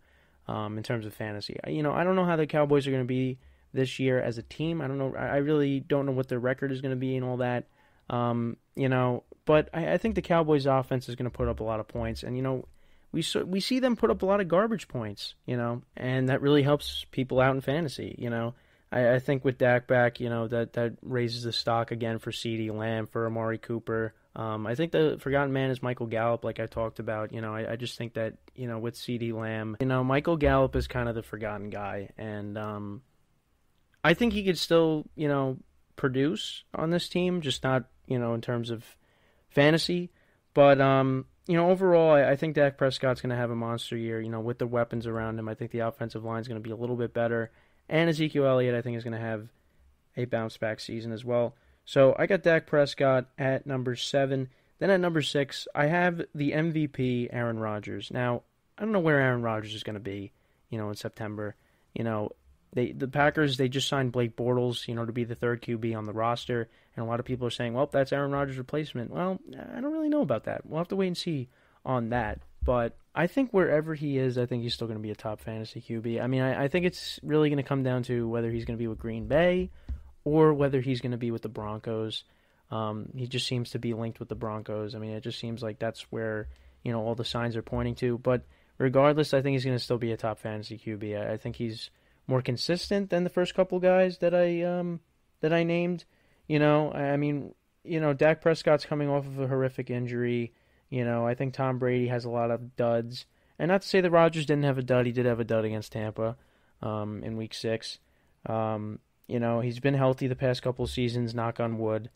Um, in terms of fantasy, you know, I don't know how the Cowboys are going to be this year as a team. I don't know. I really don't know what their record is going to be and all that. Um, you know, but I, I think the Cowboys' offense is going to put up a lot of points, and you know, we so, we see them put up a lot of garbage points, you know, and that really helps people out in fantasy. You know, I, I think with Dak back, you know, that that raises the stock again for CeeDee Lamb, for Amari Cooper. Um, I think the forgotten man is Michael Gallup, like I talked about. You know, I, I just think that you know with CeeDee Lamb, you know, Michael Gallup is kind of the forgotten guy, and um, I think he could still, you know, produce on this team, just not, you know, in terms of fantasy. But um, you know, overall, I, I think Dak Prescott's going to have a monster year. You know, with the weapons around him, I think the offensive line is going to be a little bit better, and Ezekiel Elliott, I think, is going to have a bounce back season as well. So I got Dak Prescott at number seven. Then at number six, I have the MVP, Aaron Rodgers. Now, I don't know where Aaron Rodgers is going to be, you know, in September. You know, they the Packers they just signed Blake Bortles, you know, to be the third QB on the roster, and a lot of people are saying, well, that's Aaron Rodgers' replacement. Well, I don't really know about that. We'll have to wait and see on that. But I think wherever he is, I think he's still going to be a top fantasy QB. I mean, I, I think it's really going to come down to whether he's going to be with Green Bay or whether he's going to be with the Broncos. Um, he just seems to be linked with the Broncos. I mean, it just seems like that's where you know all the signs are pointing to. But regardless, I think he's going to still be a top fantasy QB. I, I think he's more consistent than the first couple guys that I um, that I named. You know, I mean, you know, Dak Prescott's coming off of a horrific injury. You know, I think Tom Brady has a lot of duds, and not to say that Rodgers didn't have a dud. He did have a dud against Tampa um, in Week Six. Um, you know, he's been healthy the past couple seasons. Knock on wood.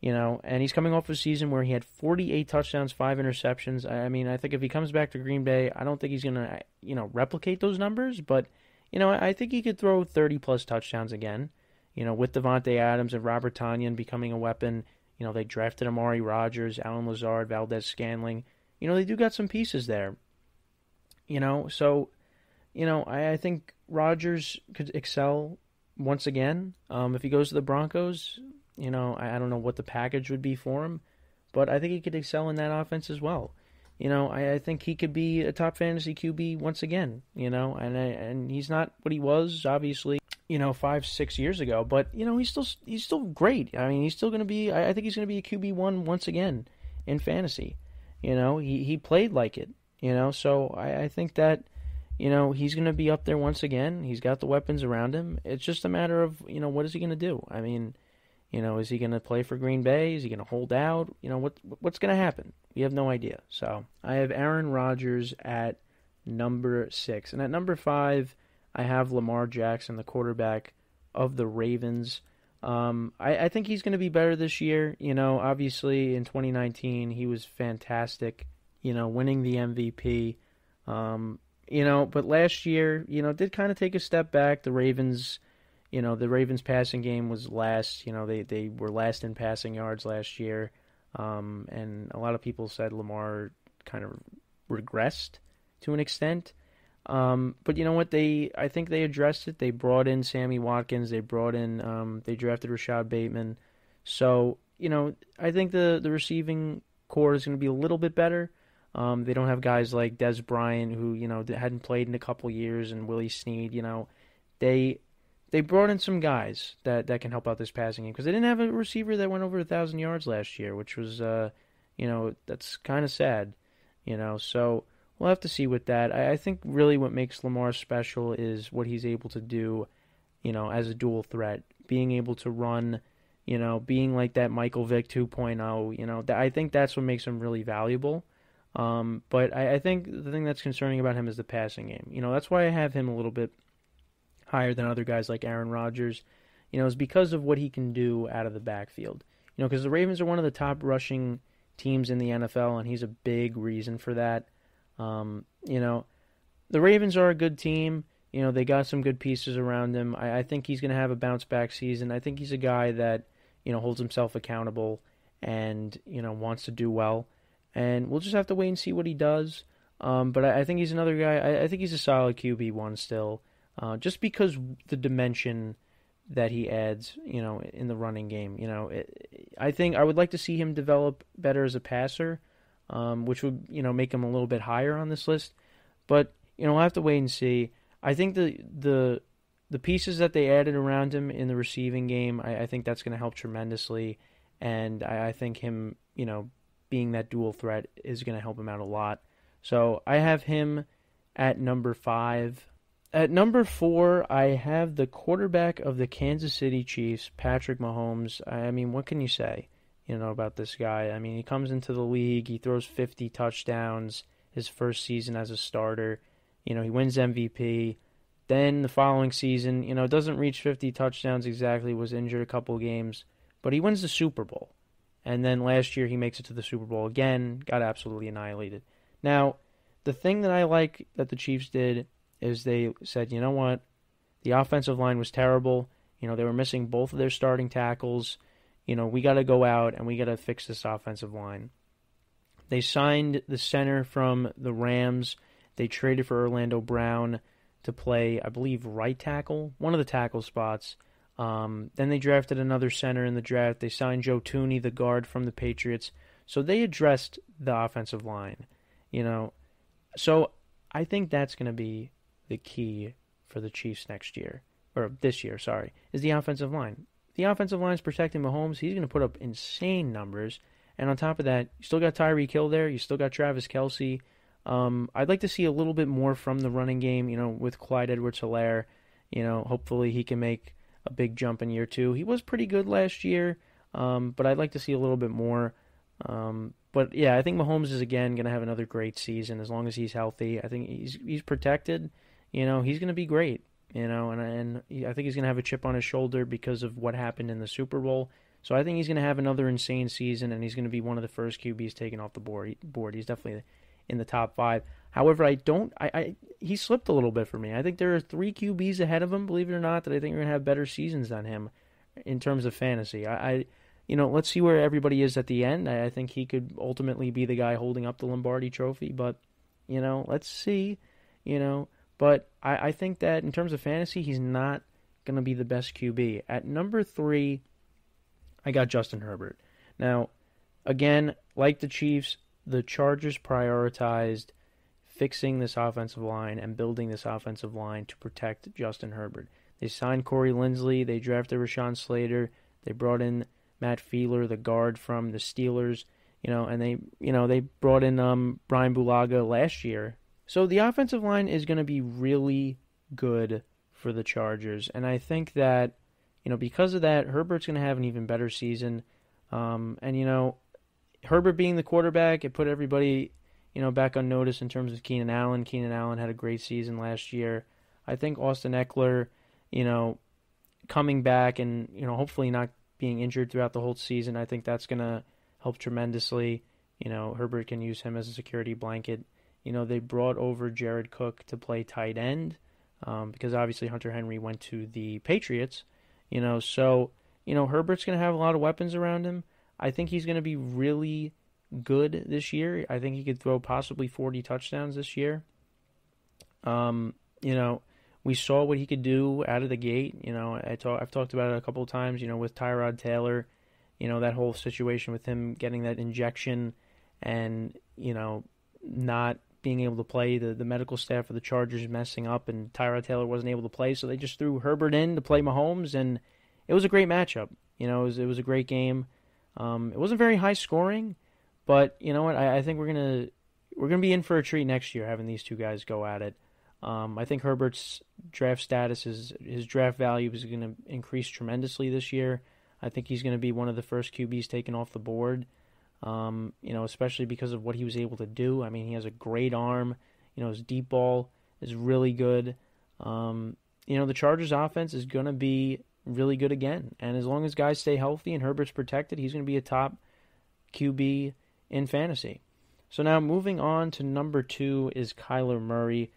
You know, and he's coming off a season where he had 48 touchdowns, five interceptions. I mean, I think if he comes back to Green Bay, I don't think he's gonna, you know, replicate those numbers, but you know, I think he could throw 30 plus touchdowns again. You know, with Davante Adams and Robert Tonyan becoming a weapon. You know, they drafted Amari Rodgers, Allen Lazard, Valdes-Scantling. You know, they do got some pieces there. You know, so, you know, I, I think Rodgers could excel once again. Um, if he goes to the Broncos, you know, I, I don't know what the package would be for him, but I think he could excel in that offense as well you know, I, I, think he could be a top fantasy QB once again. You know, and and he's not what he was obviously, you know, five six years ago, but you know he's still he's still great. I mean, he's still going to be. I, I, think he's going to be a QB one once again in fantasy. You know, he he played like it. You know, so I, I think that you know he's going to be up there once again. He's got the weapons around him. It's just a matter of you know what is he going to do. I mean. You know, is he going to play for Green Bay? Is he going to hold out? You know, what what's going to happen? We have no idea. So I have Aaron Rodgers at number six. And at number five, I have Lamar Jackson, the quarterback of the Ravens. Um, I, I, think he's going to be better this year. You know, obviously in 2019, he was fantastic, you know, winning the MVP. Um, you know, but last year, you know, did kind of take a step back. The Ravens, you know, the Ravens passing game was last. You know, they, they were last in passing yards last year. Um, and a lot of people said Lamar kind of regressed to an extent. Um, but you know what? They I think they addressed it. They brought in Sammy Watkins. They brought in um, they drafted Rashod Bateman. So you know I think the the receiving corps is going to be a little bit better. Um, they don't have guys like Dez Bryant who you know hadn't played in a couple years and Willie Snead. You know they they brought in some guys that, that can help out this passing game because they didn't have a receiver that went over a thousand yards last year, which was, uh, you know, that's kind of sad, you know. So we'll have to see with that. I, I think really what makes Lamar special is what he's able to do, you know, as a dual threat, being able to run, you know, being like that Michael Vick 2.0. You know, th- I think that's what makes him really valuable. Um, but I, I think the thing that's concerning about him is the passing game. You know, that's why I have him a little bit higher than other guys like Aaron Rodgers, you know, is because of what he can do out of the backfield. You know, because the Ravens are one of the top rushing teams in the NFL, and he's a big reason for that. Um, you know, the Ravens are a good team. You know, they got some good pieces around him. I, I think he's going to have a bounce back season. I think he's a guy that, you know, holds himself accountable and, you know, wants to do well. And we'll just have to wait and see what he does. Um, but I, I, think he's another guy. I, I, think he's a solid QB one still. Uh, just because the dimension that he adds, you know, in the running game. You know, it, I think I would like to see him develop better as a passer, um, which would you know make him a little bit higher on this list. But you know, we'll have to wait and see. I think the the the pieces that they added around him in the receiving game, I, I think that's going to help tremendously, and I, I think him, you know, being that dual threat is going to help him out a lot. So I have him at number five. At number four, I have the quarterback of the Kansas City Chiefs, Patrick Mahomes. I mean, what can you say, you know, about this guy? I mean, he comes into the league, he throws 50 touchdowns his first season as a starter. You know, he wins MVP. Then the following season, you know, doesn't reach 50 touchdowns exactly, was injured a couple games, but he wins the Super Bowl. And then last year he makes it to the Super Bowl again, got absolutely annihilated. Now, the thing that I like that the Chiefs did is they said, you know what? The offensive line was terrible. You know, they were missing both of their starting tackles. You know, we got to go out and we got to fix this offensive line. They signed the center from the Rams. They traded for Orlando Brown to play, I believe, right tackle, one of the tackle spots. Um, then they drafted another center in the draft. They signed Joe Thuney, the guard from the Patriots. So they addressed the offensive line, you know. So I think that's going to be the key for the Chiefs next year, or this year, sorry, is the offensive line. The offensive line is protecting Mahomes. He's going to put up insane numbers. And on top of that, you still got Tyreek Hill there. You still got Travis Kelce. Um, I'd like to see a little bit more from the running game, you know, with Clyde Edwards Helaire. You know, hopefully he can make a big jump in year two. He was pretty good last year, um, but I'd like to see a little bit more. Um, but yeah, I think Mahomes is again going to have another great season as long as he's healthy. I think he's he's protected you know, he's going to be great. You know, and and I think he's going to have a chip on his shoulder because of what happened in the Super Bowl. So I think he's going to have another insane season, and he's going to be one of the first QBs taken off the board. Board. He's definitely in the top five. However, I don't. I, I he slipped a little bit for me. I think there are three QBs ahead of him. Believe it or not, that I think are going to have better seasons than him in terms of fantasy. I, I you know, let's see where everybody is at the end. I, I think he could ultimately be the guy holding up the Lombardi Trophy, but you know, let's see. You know, but I, I think that in terms of fantasy, he's not going to be the best QB. At number three, I got Justin Herbert. Now, again, like the Chiefs, the Chargers prioritized fixing this offensive line and building this offensive line to protect Justin Herbert. They signed Corey Linsley. They drafted Rashawn Slater. They brought in Matt Feiler, the guard from the Steelers. You know, and they, you know, they brought in um, Brian Bulaga last year so the offensive line is going to be really good for the Chargers, and I think that you know because of that, Herbert's going to have an even better season. Um, and you know, Herbert being the quarterback, it put everybody you know back on notice in terms of Keenan Allen. Keenan Allen had a great season last year. I think Austin Ekeler, you know, coming back and you know hopefully not being injured throughout the whole season, I think that's going to help tremendously. You know, Herbert can use him as a security blanket. You know, they brought over Jared Cook to play tight end um, because obviously Hunter Henry went to the Patriots. You know, so, you know, Herbert's going to have a lot of weapons around him. I think he's going to be really good this year. I think he could throw possibly 40 touchdowns this year. Um, you know, we saw what he could do out of the gate. You know, I talk, I've talked about it a couple of times. You know, with Tyrod Taylor, you know that whole situation with him getting that injection, and you know not being able to play, the, the medical staff for the Chargers messing up, and Tyrod Taylor wasn't able to play, so they just threw Herbert in to play Mahomes, and it was a great matchup. You know, it was, it was a great game. Um, it wasn't very high scoring, but you know what? I, I think we're gonna we're gonna be in for a treat next year having these two guys go at it. Um, I think Herbert's draft status is his draft value is going to increase tremendously this year. I think he's going to be one of the first QBs taken off the board. Um, you know, especially because of what he was able to do. I mean, he has a great arm. You know, his deep ball is really good. Um, you know, the Chargers' offense is going to be really good again. And as long as guys stay healthy and Herbert's protected, he's going to be a top QB in fantasy. So now moving on to number two is Kyler Murray.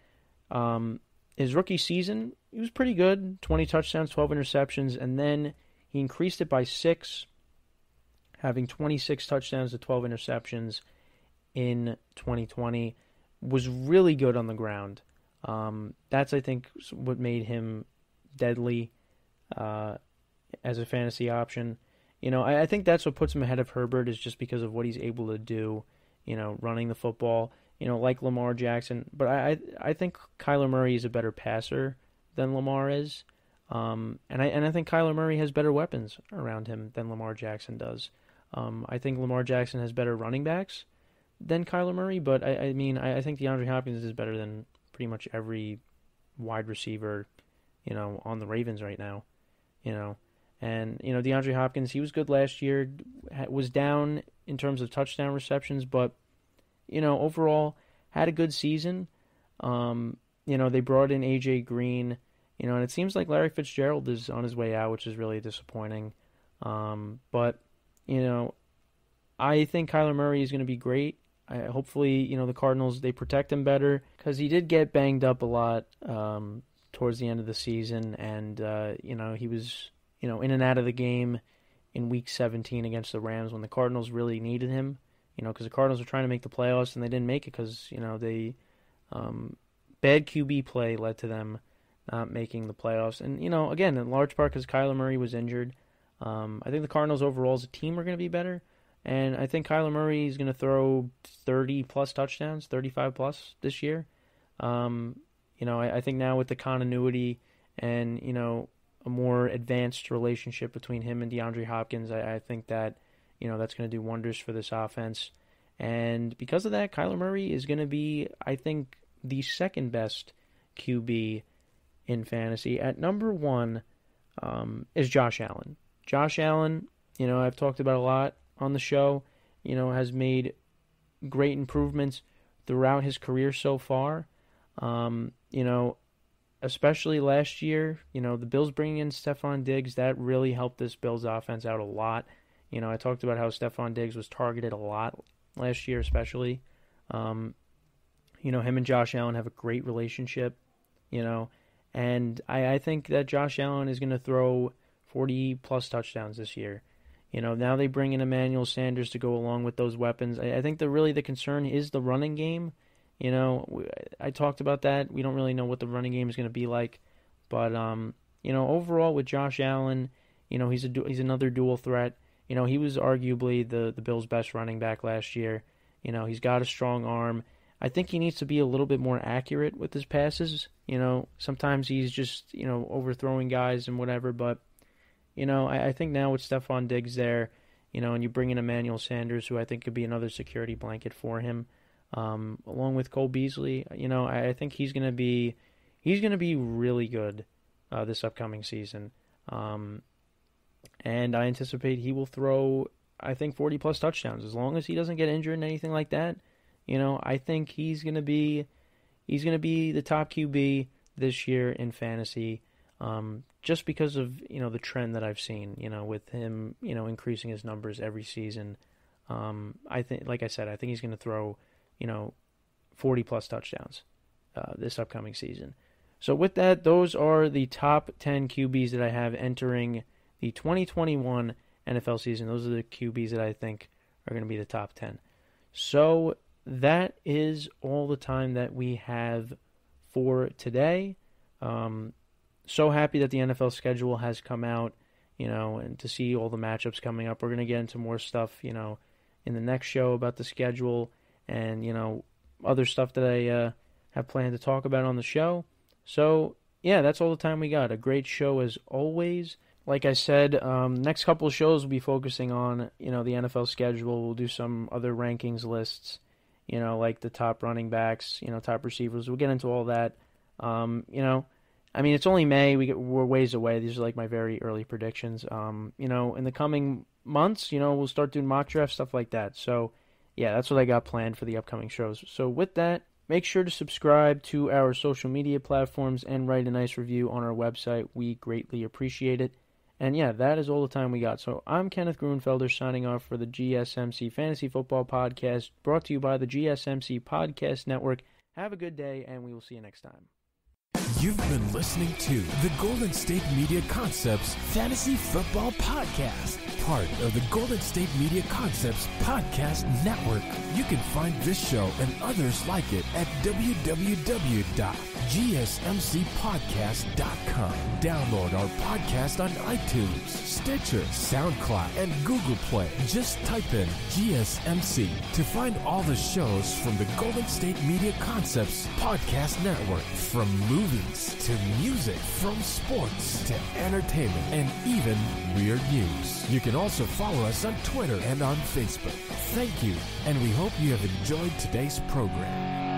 Um, his rookie season, he was pretty good 20 touchdowns, 12 interceptions, and then he increased it by six having 26 touchdowns to 12 interceptions in 2020, was really good on the ground. Um, that's I think what made him deadly uh, as a fantasy option. You know, I, I think that's what puts him ahead of Herbert is just because of what he's able to do. You know, running the football. You know, like Lamar Jackson, but I I, I think Kyler Murray is a better passer than Lamar is. Um, and I and I think Kyler Murray has better weapons around him than Lamar Jackson does. Um, I think Lamar Jackson has better running backs than Kyler Murray, but I, I mean I, I think DeAndre Hopkins is better than pretty much every wide receiver, you know, on the Ravens right now. You know, and you know DeAndre Hopkins, he was good last year, was down in terms of touchdown receptions, but you know overall had a good season. Um, you know they brought in AJ Green, you know, and it seems like Larry Fitzgerald is on his way out, which is really disappointing. Um, but you know, I think Kyler Murray is going to be great. I, hopefully, you know the Cardinals they protect him better because he did get banged up a lot um, towards the end of the season, and uh, you know he was you know, in and out of the game in Week 17 against the Rams when the Cardinals really needed him. You know, because the Cardinals were trying to make the playoffs and they didn't make it because you know they um, bad QB play led to them not making the playoffs. And you know, again, in large part because Kyler Murray was injured. Um, I think the Cardinals overall as a team are going to be better, and I think Kyler Murray is going to throw 30 plus touchdowns, 35 plus this year. Um, you know, I, I think now with the continuity and you know a more advanced relationship between him and DeAndre Hopkins, I, I think that you know that's going to do wonders for this offense. And because of that, Kyler Murray is going to be, I think, the second best QB in fantasy. At number one um, is Josh Allen. Josh Allen, you know, I've talked about a lot on the show. You know, has made great improvements throughout his career so far. Um, you know, especially last year, you know, the Bills bringing in Stefon Diggs, that really helped this Bills offense out a lot. You know, I talked about how Stefon Diggs was targeted a lot last year, especially. Um, you know, him and Josh Allen have a great relationship, you know, and I, I think that Josh Allen is going to throw 40 plus touchdowns this year. You know, now they bring in Emmanuel Sanders to go along with those weapons. I, I think the really the concern is the running game you know, I talked about that. We don't really know what the running game is going to be like, but um, you know, overall with Josh Allen, you know, he's a he's another dual threat. You know, he was arguably the the Bills' best running back last year. You know, he's got a strong arm. I think he needs to be a little bit more accurate with his passes. You know, sometimes he's just you know overthrowing guys and whatever. But you know, I, I think now with Stefon Diggs there, you know, and you bring in Emmanuel Sanders, who I think could be another security blanket for him um, along with Cole Beasley. You know, I, I think he's going to be he's going to be really good uh, this upcoming season. Um, and I anticipate he will throw, I think, 40 plus touchdowns as long as he doesn't get injured and anything like that. You know, I think he's going to be he's going to be the top QB this year in fantasy. Um, just because of you know the trend that I've seen, you know, with him, you know, increasing his numbers every season. Um, I think, like I said, I think he's going to throw you know, 40 plus touchdowns uh, this upcoming season. So, with that, those are the top 10 QBs that I have entering the 2021 NFL season. Those are the QBs that I think are going to be the top 10. So, that is all the time that we have for today. Um, so happy that the NFL schedule has come out, you know, and to see all the matchups coming up. We're going to get into more stuff, you know, in the next show about the schedule and you know other stuff that I uh, have planned to talk about on the show. So yeah, that's all the time we got. A great show as always. Like I said, um, next couple shows will be focusing on you know the NFL schedule. We'll do some other rankings lists, you know, like the top running backs, you know, top receivers. We'll get into all that. Um, you know, I mean, it's only May. We get, we're ways away. These are like my very early predictions. Um, you know, in the coming months, you know, we'll start doing mock draft stuff like that. So yeah, that's what I got planned for the upcoming shows. So with that, make sure to subscribe to our social media platforms and write a nice review on our website. We greatly appreciate it. And yeah, that is all the time we got. So I'm Kenneth Grunfelder signing off for the GSMC Fantasy Football Podcast, brought to you by the GSMC Podcast Network. Have a good day, and we will see you next time. You've been listening to the Golden State Media Concepts Fantasy Football Podcast part of the Golden State Media Concepts Podcast Network. You can find this show and others like it at www.gsmcpodcast.com. Download our podcast on iTunes, Stitcher, SoundCloud, and Google Play. Just type in GSMC to find all the shows from the Golden State Media Concepts Podcast Network. From to music, from sports to entertainment, and even weird news. You can also follow us on Twitter and on Facebook. Thank you, and we hope you have enjoyed today's program.